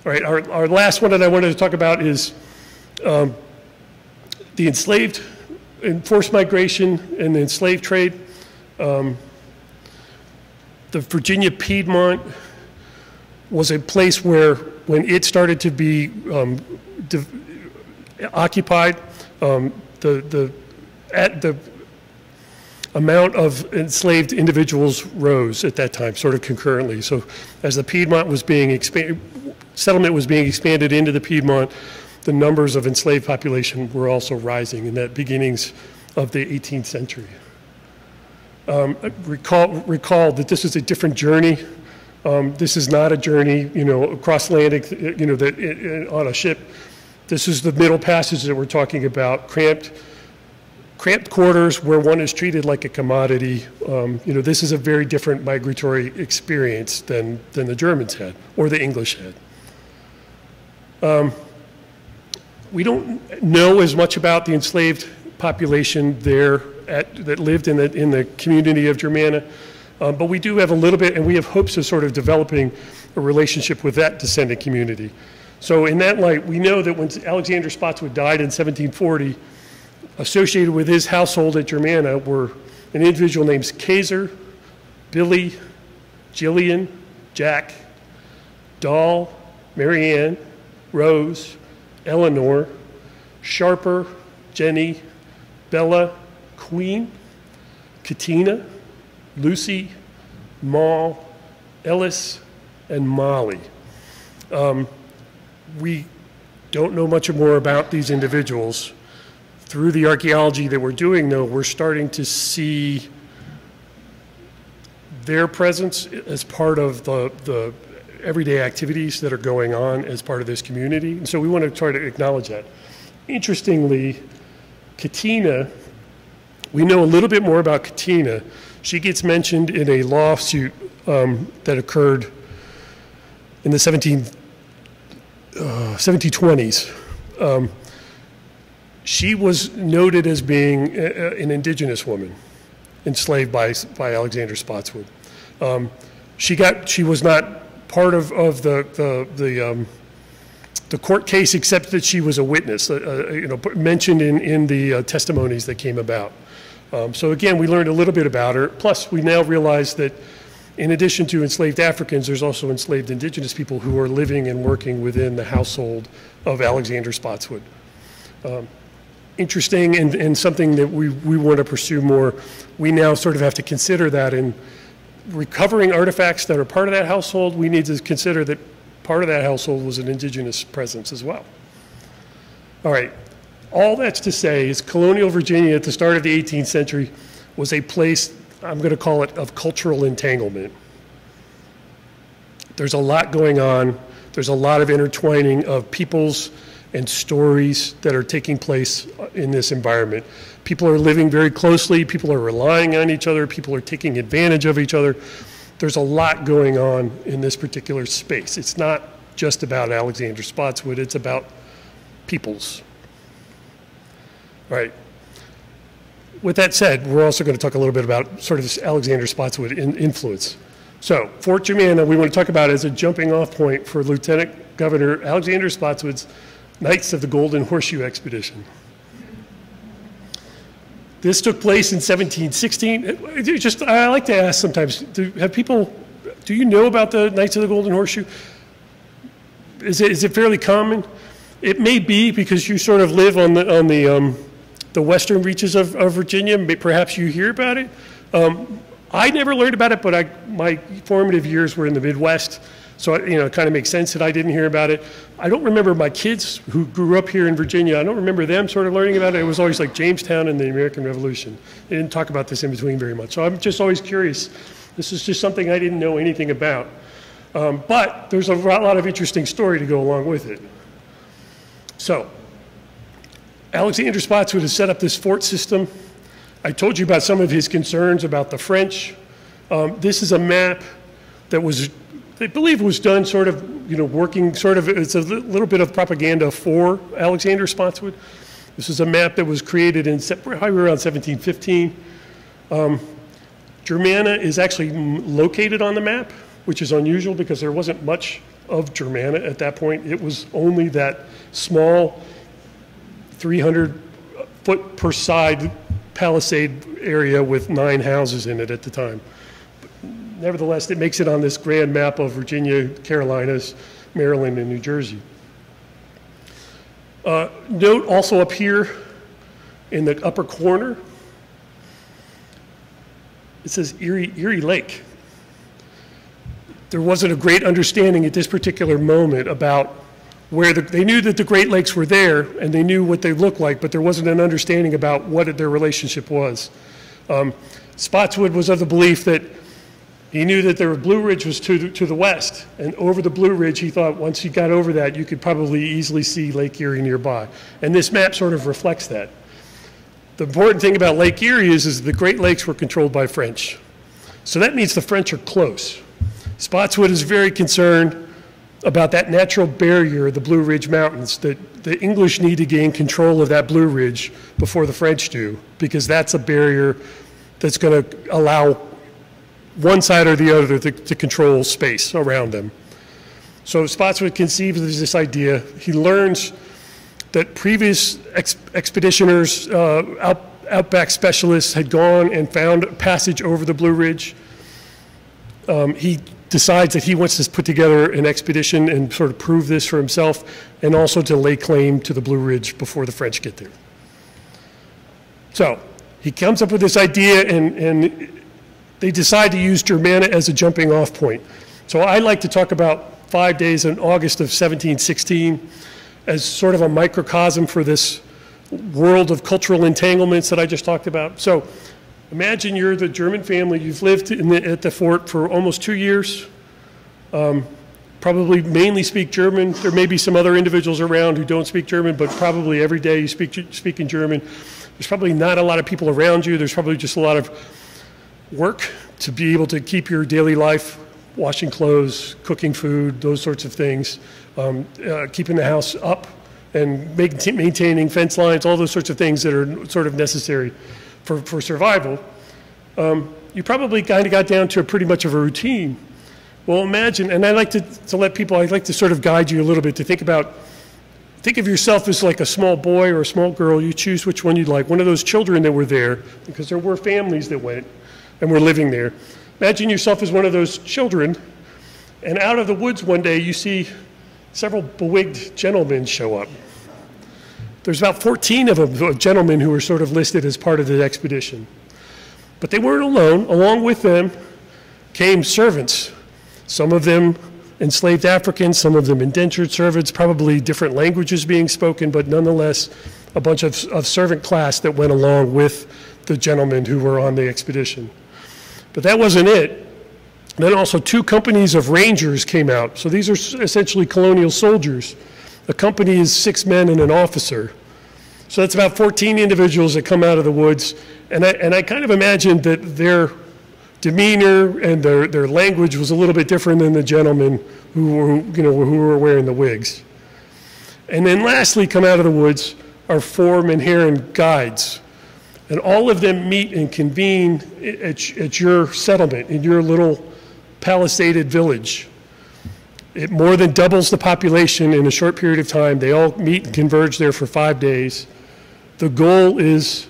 All right, our, our last one that I wanted to talk about is um, the enslaved, enforced migration and the enslaved trade. Um, the Virginia Piedmont was a place where, when it started to be um, occupied, um, the, the, at the amount of enslaved individuals rose at that time, sort of concurrently. So as the Piedmont was being expanded, settlement was being expanded into the Piedmont, the numbers of enslaved population were also rising in the beginnings of the 18th century. Um, recall, recall that this is a different journey. Um, this is not a journey, you know, across Atlantic, you know, that, on a ship. This is the middle passage that we're talking about, cramped, cramped quarters where one is treated like a commodity. Um, you know, this is a very different migratory experience than, than the Germans had or the English had. Um, we don't know as much about the enslaved population there at, that lived in the, in the community of Germanna, um, but we do have a little bit, and we have hopes of sort of developing a relationship with that descendant community. So in that light, we know that when Alexander Spotswood died in 1740, associated with his household at Germanna were an individual named Kaiser, Billy, Jillian, Jack, Doll, Marianne, Rose, Eleanor, Sharper, Jenny, Bella, Queen, Katina, Lucy, Maul, Ellis, and Molly. Um, we don't know much more about these individuals. Through the archaeology that we're doing, though, we're starting to see their presence as part of the, the everyday activities that are going on as part of this community. And so we want to try to acknowledge that. Interestingly, Katina, we know a little bit more about Katina. She gets mentioned in a lawsuit um, that occurred in the 17, uh, 1720s. Um, she was noted as being a, a, an indigenous woman enslaved by, by Alexander Spotswood. Um, she, got, she was not part of, of the, the, the, um, the court case except that she was a witness, uh, uh, you know, mentioned in, in the uh, testimonies that came about. Um, so again, we learned a little bit about her. Plus, we now realize that in addition to enslaved Africans, there's also enslaved indigenous people who are living and working within the household of Alexander Spotswood. Um, interesting and, and something that we, we want to pursue more. We now sort of have to consider that in recovering artifacts that are part of that household, we need to consider that part of that household was an indigenous presence as well. All right, all that's to say is colonial Virginia at the start of the 18th century was a place, I'm going to call it, of cultural entanglement. There's a lot going on. There's a lot of intertwining of peoples and stories that are taking place in this environment. People are living very closely, people are relying on each other, people are taking advantage of each other. There's a lot going on in this particular space. It's not just about Alexander Spotswood, it's about peoples. All right. With that said, we're also going to talk a little bit about sort of this Alexander Spotswood in influence. So, Fort Germanna, we want to talk about as a jumping off point for Lieutenant Governor Alexander Spotswood's Knights of the Golden Horseshoe Expedition. This took place in 1716. Just, I like to ask sometimes, do, have people, do you know about the Knights of the Golden Horseshoe? Is it, is it fairly common? It may be because you sort of live on the, on the, um, the western reaches of, of Virginia. Perhaps you hear about it. Um, I never learned about it, but I, my formative years were in the Midwest. So, you know, it kind of makes sense that I didn't hear about it. I don't remember my kids who grew up here in Virginia, I don't remember them sort of learning about it. It was always like Jamestown and the American Revolution. They didn't talk about this in between very much. So I'm just always curious. This is just something I didn't know anything about. Um, but there's a lot of interesting story to go along with it. So, Alexander Spotswood has set up this fort system. I told you about some of his concerns about the French. Um, this is a map that was they believe was done sort of, you know, working sort of, it's a little bit of propaganda for Alexander Spotswood. This is a map that was created in probably around 1715. Um, Germanna is actually located on the map, which is unusual because there wasn't much of Germanna at that point. It was only that small 300 foot per side palisade area with nine houses in it at the time nevertheless, it makes it on this grand map of Virginia, Carolinas, Maryland, and New Jersey. Uh, note also up here in the upper corner, it says Erie, Erie Lake. There wasn't a great understanding at this particular moment about where the, they knew that the Great Lakes were there and they knew what they looked like, but there wasn't an understanding about what their relationship was. Um, Spotswood was of the belief that he knew that the Blue Ridge was to, to the west, and over the Blue Ridge, he thought once he got over that, you could probably easily see Lake Erie nearby. And this map sort of reflects that. The important thing about Lake Erie is, is the Great Lakes were controlled by French. So that means the French are close. Spotswood is very concerned about that natural barrier, the Blue Ridge Mountains, that the English need to gain control of that Blue Ridge before the French do, because that's a barrier that's going to allow one side or the other to, to control space around them. So Spotswood conceives of this idea. He learns that previous ex expeditioners, uh, out, outback specialists, had gone and found passage over the Blue Ridge. Um, he decides that he wants to put together an expedition and sort of prove this for himself, and also to lay claim to the Blue Ridge before the French get there. So he comes up with this idea, and, and they decide to use Germanna as a jumping off point. So I like to talk about five days in August of 1716 as sort of a microcosm for this world of cultural entanglements that I just talked about. So imagine you're the German family, you've lived the, at the fort for almost two years, um, probably mainly speak German. There may be some other individuals around who don't speak German, but probably every day you speak, speak in German. There's probably not a lot of people around you. There's probably just a lot of work to be able to keep your daily life washing clothes, cooking food, those sorts of things, um, uh, keeping the house up and make, maintaining fence lines, all those sorts of things that are sort of necessary for, for survival. Um, you probably kind of got down to a pretty much of a routine. Well, imagine, and I like to, to let people, I like to sort of guide you a little bit to think about, think of yourself as like a small boy or a small girl. You choose which one you'd like. One of those children that were there, because there were families that went and were living there. Imagine yourself as one of those children, and out of the woods one day you see several bewigged gentlemen show up. There's about 14 of them, gentlemen who were sort of listed as part of the expedition. But they weren't alone. Along with them came servants, some of them enslaved Africans, some of them indentured servants, probably different languages being spoken, but nonetheless a bunch of, of servant class that went along with the gentlemen who were on the expedition. But that wasn't it. Then also two companies of rangers came out. So these are essentially colonial soldiers. A company is six men and an officer. So that's about 14 individuals that come out of the woods. And I, and I kind of imagined that their demeanor and their, their language was a little bit different than the gentlemen who were, you know, who were wearing the wigs. And then lastly, come out of the woods are four Meherrin guides and all of them meet and convene at, at your settlement, in your little palisaded village. It more than doubles the population in a short period of time. They all meet and converge there for five days. The goal is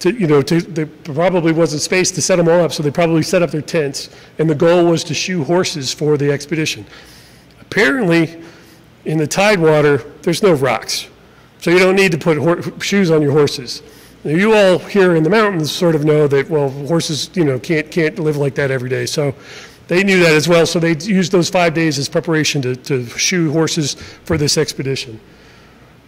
to, you know, to, there probably wasn't space to set them all up, so they probably set up their tents, and the goal was to shoe horses for the expedition. Apparently, in the tidewater, there's no rocks. So you don't need to put shoes on your horses. Now, you all here in the mountains sort of know that, well, horses, you know, can't, can't live like that every day. So they knew that as well. So they used those five days as preparation to, to shoe horses for this expedition.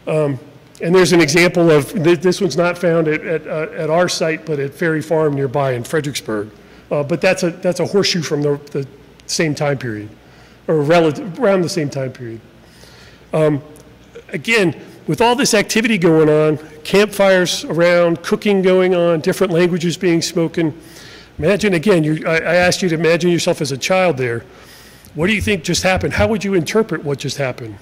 Um, and there's an example of, this one's not found at, at, uh, at our site, but at Ferry Farm nearby in Fredericksburg. Uh, but that's a, that's a horseshoe from the, the same time period, or relative, around the same time period. Um, again, with all this activity going on, campfires around, cooking going on, different languages being spoken, imagine again, I, I asked you to imagine yourself as a child there. What do you think just happened? How would you interpret what just happened?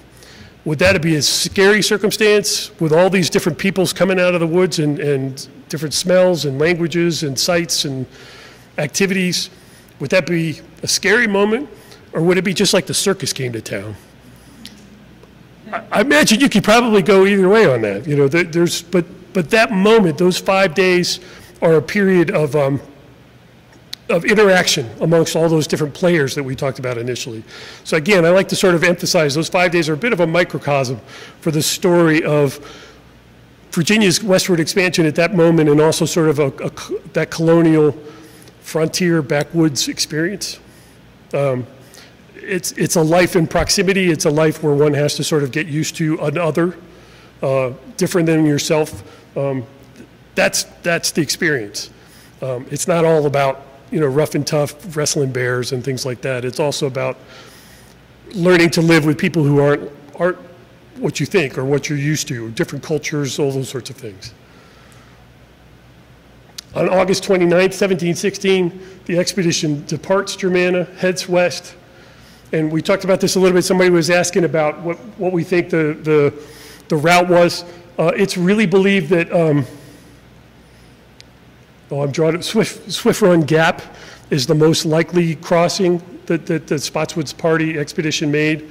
Would that be a scary circumstance with all these different peoples coming out of the woods and, and different smells and languages and sights and activities? Would that be a scary moment? Or would it be just like the circus came to town? I imagine you could probably go either way on that. You know, there's, but, but that moment, those five days are a period of, um, of interaction amongst all those different players that we talked about initially. So again, I like to sort of emphasize those five days are a bit of a microcosm for the story of Virginia's westward expansion at that moment and also sort of a, a that colonial frontier backwoods experience. Um, it's, it's a life in proximity. It's a life where one has to sort of get used to another, uh, different than yourself. Um, that's, that's the experience. Um, it's not all about, you know, rough and tough wrestling bears and things like that. It's also about learning to live with people who aren't, aren't what you think or what you're used to, different cultures, all those sorts of things. On August 29, 1716, the expedition departs Germanna, heads west, and we talked about this a little bit. Somebody was asking about what, what we think the, the, the route was. Uh, it's really believed that, um, oh, I'm drawing it, Swift, Swift Run Gap is the most likely crossing that, that the Spotswood's Party expedition made.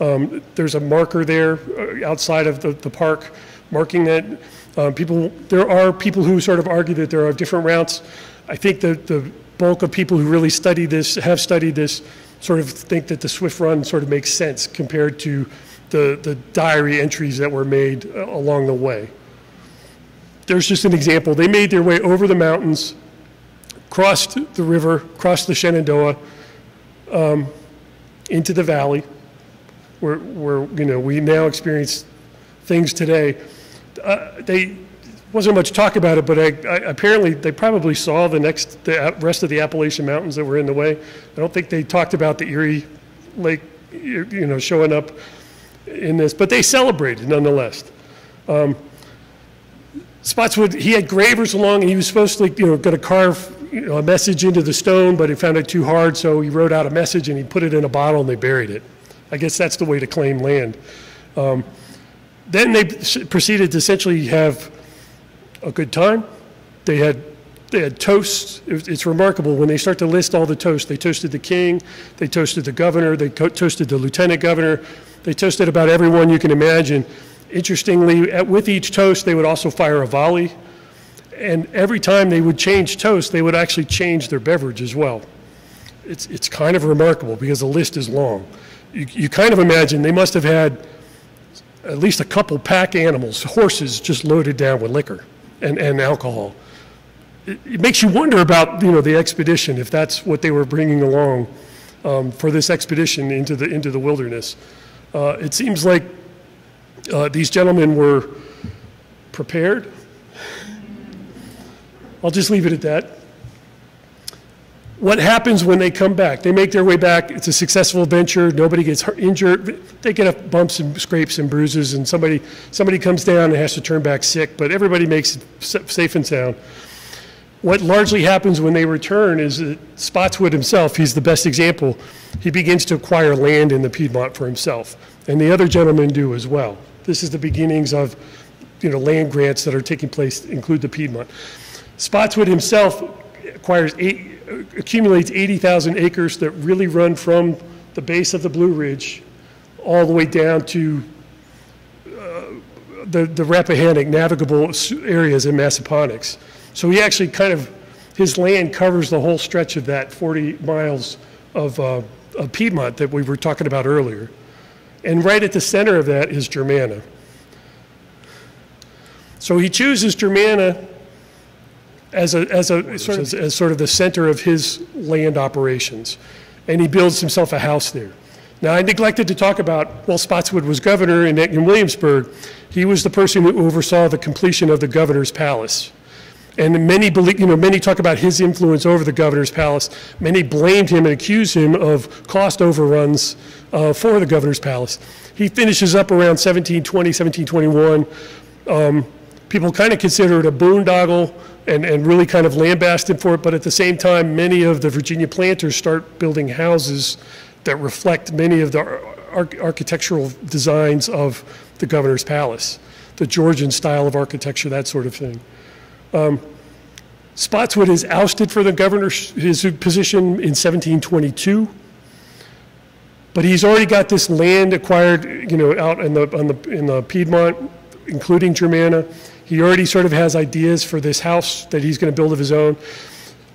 Um, there's a marker there uh, outside of the, the park marking that. Uh, people, there are people who sort of argue that there are different routes. I think that the bulk of people who really study this, have studied this, sort of think that the Swift run sort of makes sense compared to the, the diary entries that were made uh, along the way. there's just an example. They made their way over the mountains, crossed the river, crossed the Shenandoah um, into the valley, where, where you know we now experience things today. Uh, they wasn't much talk about it, but I, I, apparently they probably saw the next the rest of the Appalachian Mountains that were in the way. I don't think they talked about the Erie Lake, you know, showing up in this, but they celebrated nonetheless. Um, Spotswood, he had gravers along, and he was supposed to, you know, going to carve you know, a message into the stone, but he found it too hard, so he wrote out a message and he put it in a bottle and they buried it. I guess that's the way to claim land. Um, then they proceeded to essentially have a good time. They had they had toasts. It's remarkable when they start to list all the toasts. They toasted the king, they toasted the governor, they toasted the lieutenant governor, they toasted about everyone you can imagine. Interestingly, at, with each toast, they would also fire a volley. And every time they would change toast, they would actually change their beverage as well. It's, it's kind of remarkable because the list is long. You, you kind of imagine they must have had at least a couple pack animals, horses just loaded down with liquor and, and alcohol. It, it, makes you wonder about you know the expedition if that's what they were bringing along um, for this expedition into the into the wilderness. Uh, it seems like uh, these gentlemen were prepared. I'll just leave it at that what happens when they come back? They make their way back. It's a successful venture. Nobody gets hurt, injured. They get bumps and scrapes and bruises, and somebody somebody comes down and has to turn back sick. But everybody makes it safe and sound. What largely happens when they return is that Spotswood himself, he's the best example, he begins to acquire land in the Piedmont for himself. And the other gentlemen do as well. This is the beginnings of you know, land grants that are taking place, include the Piedmont. Spotswood himself acquires eight, accumulates 80,000 acres that really run from the base of the Blue Ridge all the way down to uh, the, the Rappahannock navigable areas in Massaponax. So he actually kind of, his land covers the whole stretch of that 40 miles of, uh, of Piedmont that we were talking about earlier. And right at the center of that is Germanna. So he chooses Germanna as, a, as, a, sort of, as sort of the center of his land operations. And he builds himself a house there. Now, I neglected to talk about while Spotswood was governor in, in Williamsburg, he was the person who oversaw the completion of the governor's palace. And many believe, you know, many talk about his influence over the governor's palace. Many blamed him and accused him of cost overruns uh, for the governor's palace. He finishes up around 1720, 1721. Um, people kind of consider it a boondoggle and, and really kind of lambasted for it, but at the same time, many of the Virginia planters start building houses that reflect many of the ar architectural designs of the governor's palace, the Georgian style of architecture, that sort of thing. Um, Spotswood is ousted for the governor's his position in 1722, but he's already got this land acquired, you know, out in the, on the, in the Piedmont, including Germanna. He already sort of has ideas for this house that he's going to build of his own.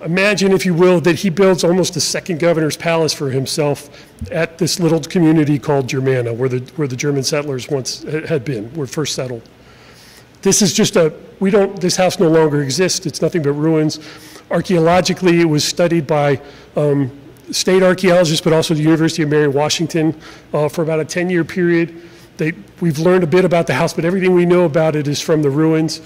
Imagine, if you will, that he builds almost a second governor's palace for himself at this little community called Germanna, where the, where the German settlers once had been, were first settled. This is just a, we don't, this house no longer exists. It's nothing but ruins. Archaeologically, it was studied by um, state archaeologists, but also the University of Mary Washington uh, for about a 10 year period. They, we've learned a bit about the house, but everything we know about it is from the ruins.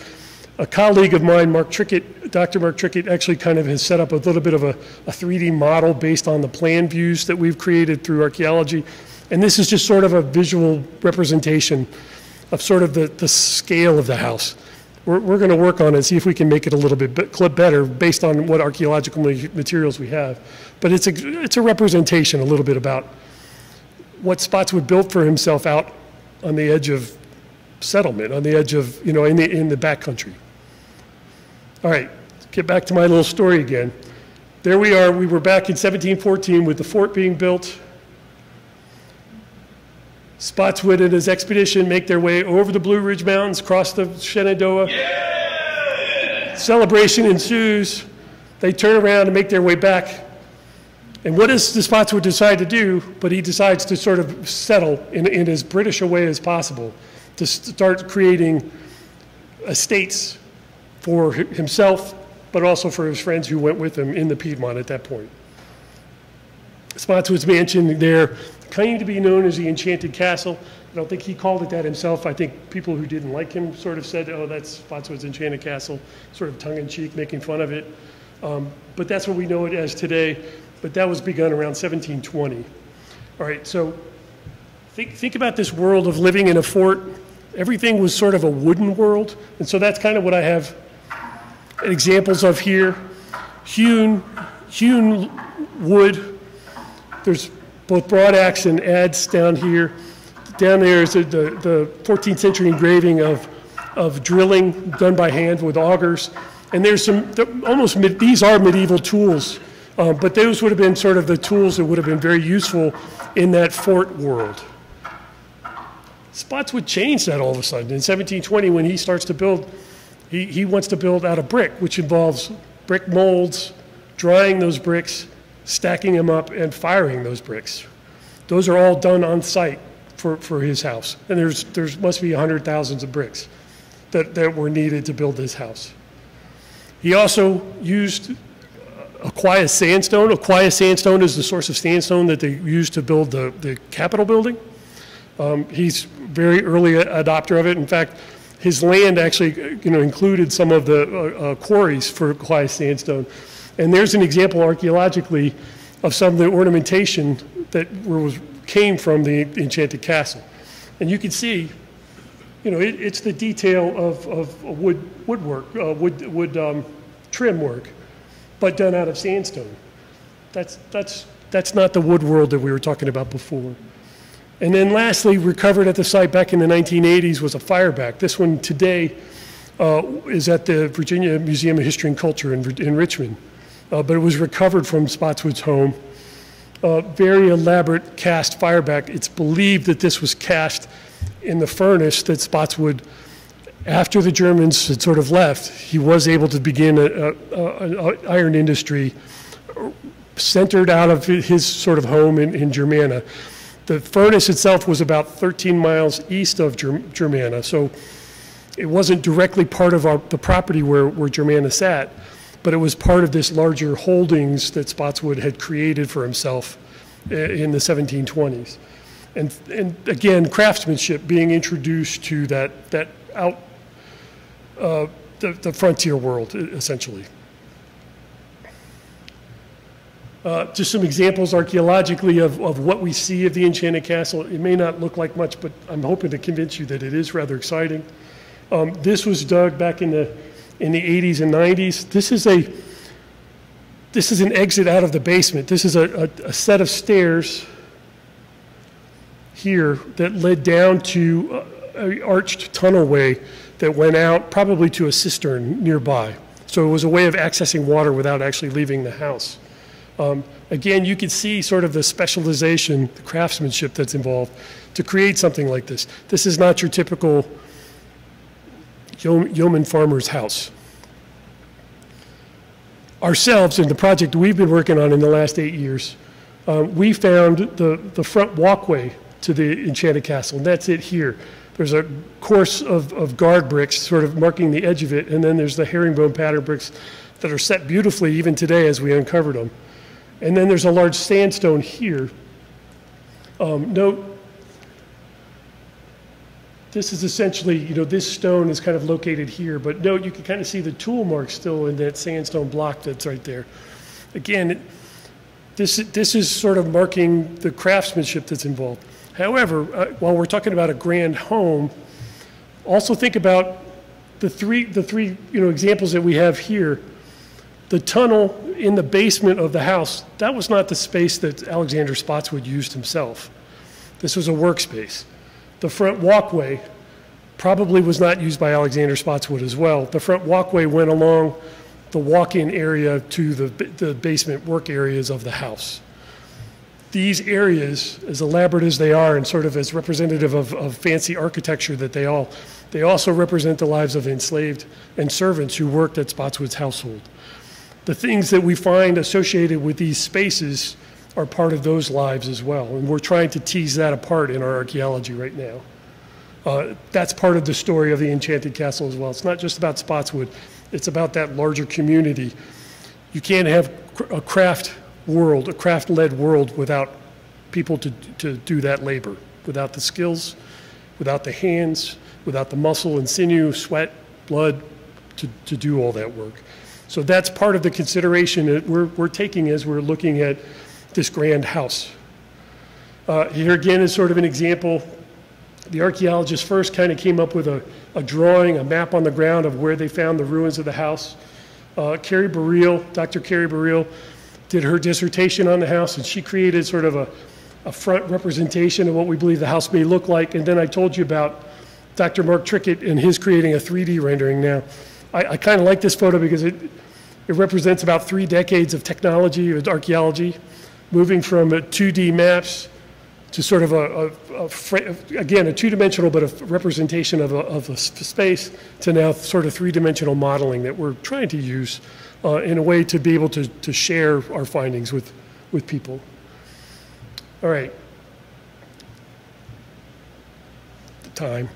A colleague of mine, Mark Trickett, Dr. Mark Trickett, actually kind of has set up a little bit of a, a 3D model based on the plan views that we've created through archaeology. And this is just sort of a visual representation of sort of the, the scale of the house. We're, we're going to work on it and see if we can make it a little bit clip better based on what archaeological materials we have. But it's a, it's a representation a little bit about what Spotswood built for himself out on the edge of settlement, on the edge of, you know, in the, in the backcountry. All right, get back to my little story again. There we are, we were back in 1714 with the fort being built. Spotswood and his expedition make their way over the Blue Ridge Mountains, cross the Shenandoah. Yeah! Celebration ensues. They turn around and make their way back and what does the Spotswood decide to do? But he decides to sort of settle in, in as British a way as possible to start creating estates for himself, but also for his friends who went with him in the Piedmont at that point. Spotswood's mansion there came to be known as the Enchanted Castle. I don't think he called it that himself. I think people who didn't like him sort of said, oh, that's Spotswood's Enchanted Castle, sort of tongue in cheek, making fun of it. Um, but that's what we know it as today. But that was begun around 1720. All right, so think, think about this world of living in a fort. Everything was sort of a wooden world. And so that's kind of what I have examples of here. Hewn, hewn wood. There's both broad axe and adze down here. Down there is the, the the 14th century engraving of, of drilling done by hand with augers. And there's some, almost, these are medieval tools, uh, but those would have been sort of the tools that would have been very useful in that fort world. Spotswood changed that all of a sudden. In 1720, when he starts to build, he, he wants to build out of brick, which involves brick molds, drying those bricks, stacking them up, and firing those bricks. Those are all done on site for, for his house. And there's, there's must be hundred thousands of bricks that, that were needed to build this house. He also used Aquia sandstone. Aquia sandstone is the source of sandstone that they used to build the, the Capitol building. Um, he's very early adopter of it. In fact, his land actually, you know, included some of the uh, uh, quarries for Aquia sandstone. And there's an example archaeologically of some of the ornamentation that was, came from the Enchanted Castle. And you can see, you know, it, it's the detail of, of wood, woodwork, uh, wood, wood um, trim work, but done out of sandstone. That's, that's, that's not the wood world that we were talking about before. And then lastly, recovered at the site back in the 1980s was a fireback. This one today uh, is at the Virginia Museum of History and Culture in, in Richmond. Uh, but it was recovered from Spotswood's home. Uh, very elaborate cast fireback. It's believed that this was cast in the furnace that Spotswood, after the Germans had sort of left, he was able to begin an iron industry centered out of his sort of home in, in Germanna. The furnace itself was about 13 miles east of Ger- Germanna, so it wasn't directly part of our, the property where, where Germanna sat, but it was part of this larger holdings that Spotswood had created for himself eh, in the 1720s. And, and again, craftsmanship being introduced to that, that out, uh, the, the frontier world, essentially. Uh, Just some examples archaeologically of, of what we see of the Enchanted Castle. It may not look like much, but I'm hoping to convince you that it is rather exciting. Um, This was dug back in the, in the 80s and 90s. This is a, this is an exit out of the basement. This is a, a, a set of stairs here that led down to a arched tunnelway that went out probably to a cistern nearby. So it was a way of accessing water without actually leaving the house. Um, Again, you could see sort of the specialization, the craftsmanship that's involved to create something like this. This is not your typical yeoman farmer's house. Ourselves, in the project we've been working on in the last eight years, uh, we found the, the front walkway to the Enchanted Castle, and that's it here. There's a course of, of guard bricks sort of marking the edge of it, and then there's the herringbone pattern bricks that are set beautifully even today as we uncovered them. And then there's a large sandstone here. Um, Note, this is essentially, you know, this stone is kind of located here, but note, you can kind of see the tool mark still in that sandstone block that's right there. Again, this, this is sort of marking the craftsmanship that's involved. However, uh, while we're talking about a grand home, also think about the three, the three, you know, examples that we have here. The tunnel in the basement of the house, that was not the space that Alexander Spotswood used himself. This was a workspace. The front walkway probably was not used by Alexander Spotswood as well. The front walkway went along the walk-in area to the, the basement work areas of the house. These areas, as elaborate as they are and sort of as representative of, of fancy architecture that they all, they also represent the lives of enslaved and servants who worked at Spotswood's household. The things that we find associated with these spaces are part of those lives as well, and we're trying to tease that apart in our archaeology right now. Uh, That's part of the story of the Enchanted Castle as well. It's not just about Spotswood, It's about that larger community. You can't have a craft world, a craft-led world without people to, to do that labor, without the skills, without the hands, without the muscle and sinew, sweat, blood to, to do all that work. So that's part of the consideration that we're, we're taking as we're looking at this grand house. Uh, here again is sort of an example. The archaeologists first kind of came up with a, a drawing, a map on the ground of where they found the ruins of the house. Uh, Carrie Burrell, Dr. Carrie Burrell, did her dissertation on the house, and she created sort of a, a front representation of what we believe the house may look like. And then I told you about Dr. Mark Trickett and his creating a 3D rendering. Now, I, I kind of like this photo because it, it represents about three decades of technology, of archaeology, moving from uh, 2D maps to sort of a, a, a again, a two-dimensional but a representation of a, of a space to now sort of three-dimensional modeling that we're trying to use uh, in a way to be able to, to share our findings with, with people. All right. The time.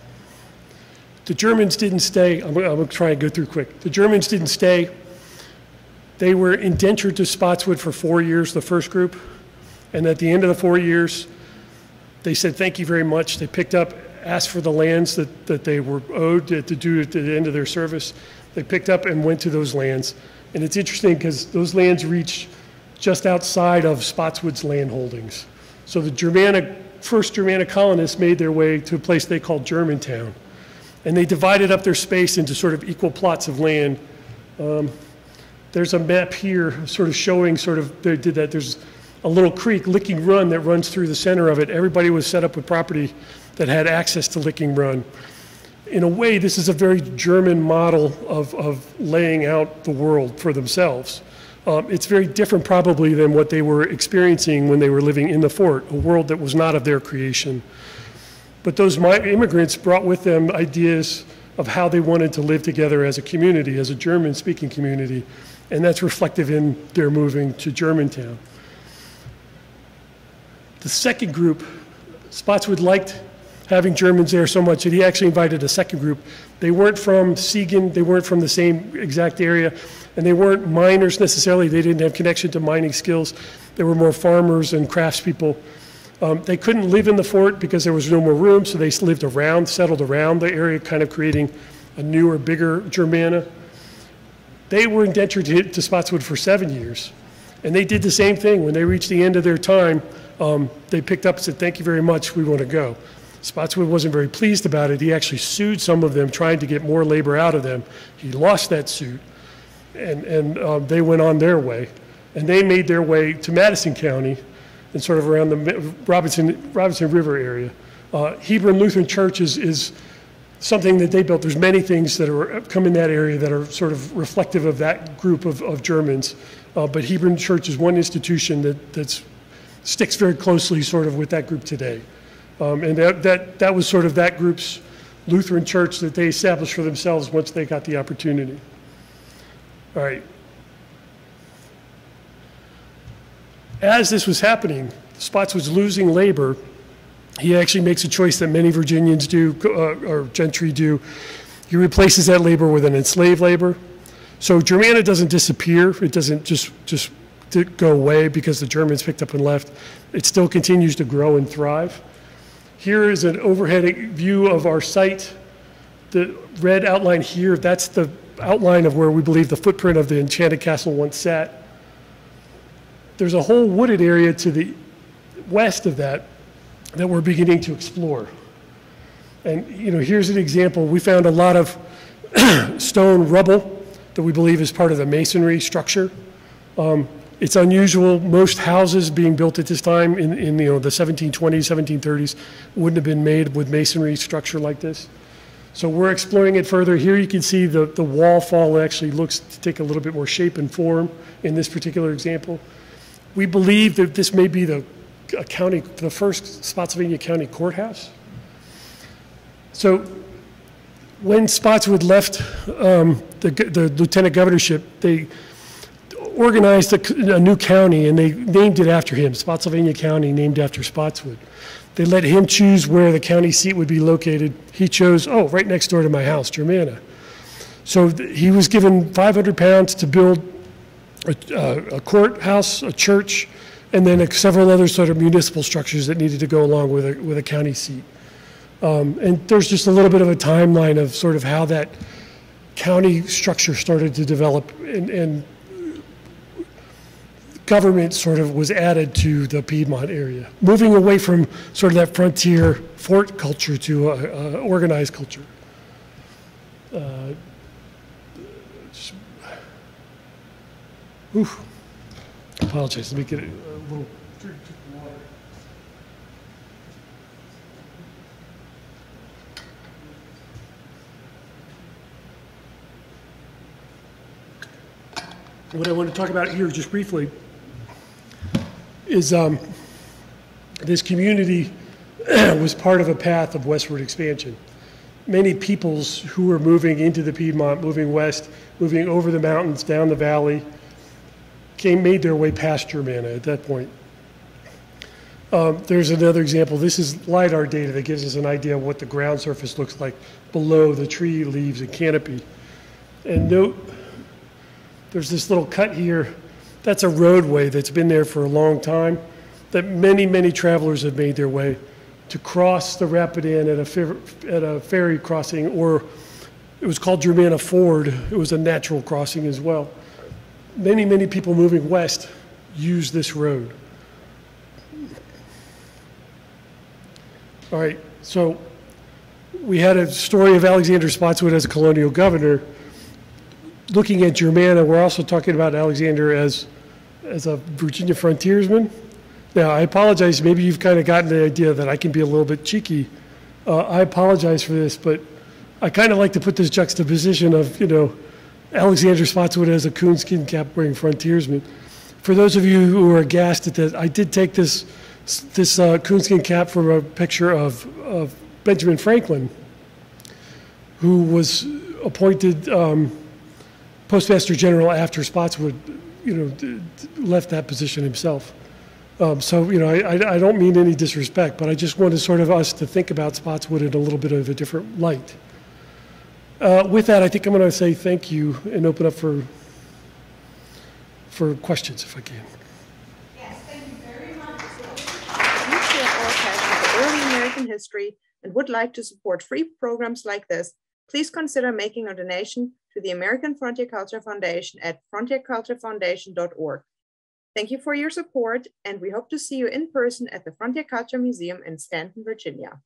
The Germans didn't stay, I'm, I'm going to try and go through quick. The Germans didn't stay. They were indentured to Spotswood for four years, the first group. And at the end of the four years, they said, thank you very much. They picked up, asked for the lands that, that they were owed to, to do at the end of their service. They picked up and went to those lands. And it's interesting because those lands reach just outside of Spotswood's land holdings. So the Germanic, first Germanic colonists made their way to a place they called Germantown. And they divided up their space into sort of equal plots of land. Um, there's a map here sort of showing sort of, they did that. There's a little creek, Licking Run, that runs through the center of it. Everybody was set up with property that had access to Licking Run. In a way, this is a very German model of, of laying out the world for themselves. Um, it's very different, probably, than what they were experiencing when they were living in the fort, a world that was not of their creation. But those immigrants brought with them ideas of how they wanted to live together as a community, as a German speaking community, and that's reflective in their moving to Germantown. The second group, Spotswood liked having Germans there so much that he actually invited a second group. They weren't from Siegen, they weren't from the same exact area, and they weren't miners necessarily. They didn't have connection to mining skills. They were more farmers and craftspeople. Um, they couldn't live in the fort because there was no more room, so they lived around, settled around the area, kind of creating a newer, bigger Germanna. They were indentured to, to Spotswood for seven years. And they did the same thing. When they reached the end of their time, um, they picked up and said, Thank you very much, we want to go. Spotswood wasn't very pleased about it. He actually sued some of them, trying to get more labor out of them. He lost that suit, and, and um, they went on their way. And they made their way to Madison County and sort of around the Robinson, Robinson River area. Uh, Hebron Lutheran Church is, is something that they built. There's many things that are come in that area that are sort of reflective of that group of, of Germans. Uh, but Hebron Church is one institution that that's, sticks very closely sort of with that group today. Um, and that, that, that was sort of that group's Lutheran church that they established for themselves once they got the opportunity. All right. As this was happening, Spots was losing labor. He actually makes a choice that many Virginians do, uh, or gentry do. He replaces that labor with an enslaved labor. So Germanna doesn't disappear. It doesn't just just go away because the Germans picked up and left. It still continues to grow and thrive. Here is an overhead view of our site. The red outline here, that's the outline of where we believe the footprint of the Enchanted Castle once sat. There's a whole wooded area to the west of that that we're beginning to explore. And you know, here's an example. We found a lot of stone rubble that we believe is part of the masonry structure. Um, it's unusual. Most houses being built at this time in, in you know, the 1720s, 1730s wouldn't have been made with masonry structure like this. So we're exploring it further. Here you can see the, the wall fall actually looks to take a little bit more shape and form in this particular example. We believe that this may be the county, the first Spotsylvania County courthouse. So when Spotswood left um, the, the lieutenant governorship, they organized a, a new county and they named it after him, Spotsylvania County, named after Spotswood. They let him choose where the county seat would be located. He chose, oh, right next door to my house, Germanna. So he was given 500 pounds to build a, uh, a courthouse, a church, and then uh, several other sort of municipal structures that needed to go along with a, with a county seat. Um, and there's just a little bit of a timeline of sort of how that county structure started to develop and, and government sort of was added to the Piedmont area, moving away from sort of that frontier fort culture to a, a organized culture. Uh, oof. Apologize. Let me get a, a little drink of water. What I want to talk about here, just briefly, is um, this community was part of a path of westward expansion. Many peoples who were moving into the Piedmont, moving west, moving over the mountains, down the valley, came made their way past Germanna at that point. Um, there's another example. This is LIDAR data that gives us an idea of what the ground surface looks like below the tree leaves and canopy. And note, there's this little cut here. That's a roadway that's been there for a long time that many, many travelers have made their way to cross the Rapidan at a, fer- at a ferry crossing, or it was called Germanna Ford. It was a natural crossing as well. Many, many people moving west use this road. All right, so we had a story of Alexander Spotswood as a colonial governor. Looking at Germanna, we're also talking about Alexander as, as a Virginia frontiersman. Now, I apologize. Maybe you've kind of gotten the idea that I can be a little bit cheeky. Uh, I apologize for this, but I kind of like to put this juxtaposition of, you know, Alexander Spotswood as a coonskin cap wearing frontiersman. For those of you who are aghast at that, I did take this this uh, coonskin cap from a picture of, of Benjamin Franklin, who was appointed um, postmaster general after Spotswood, you know, left that position himself. Um, so, you know, I, I, don't mean any disrespect, but I just wanted sort of us to think about Spotswood in a little bit of a different light. Uh, with that, I think I'm going to say thank you and open up for for questions if I can. Yes, thank you our passion for early American history and would like to support free programs like this, please consider making a donation to the American Frontier Culture Foundation at frontierculturefoundation.org. Thank you for your support, and we hope to see you in person at the Frontier Culture Museum in Staunton, Virginia.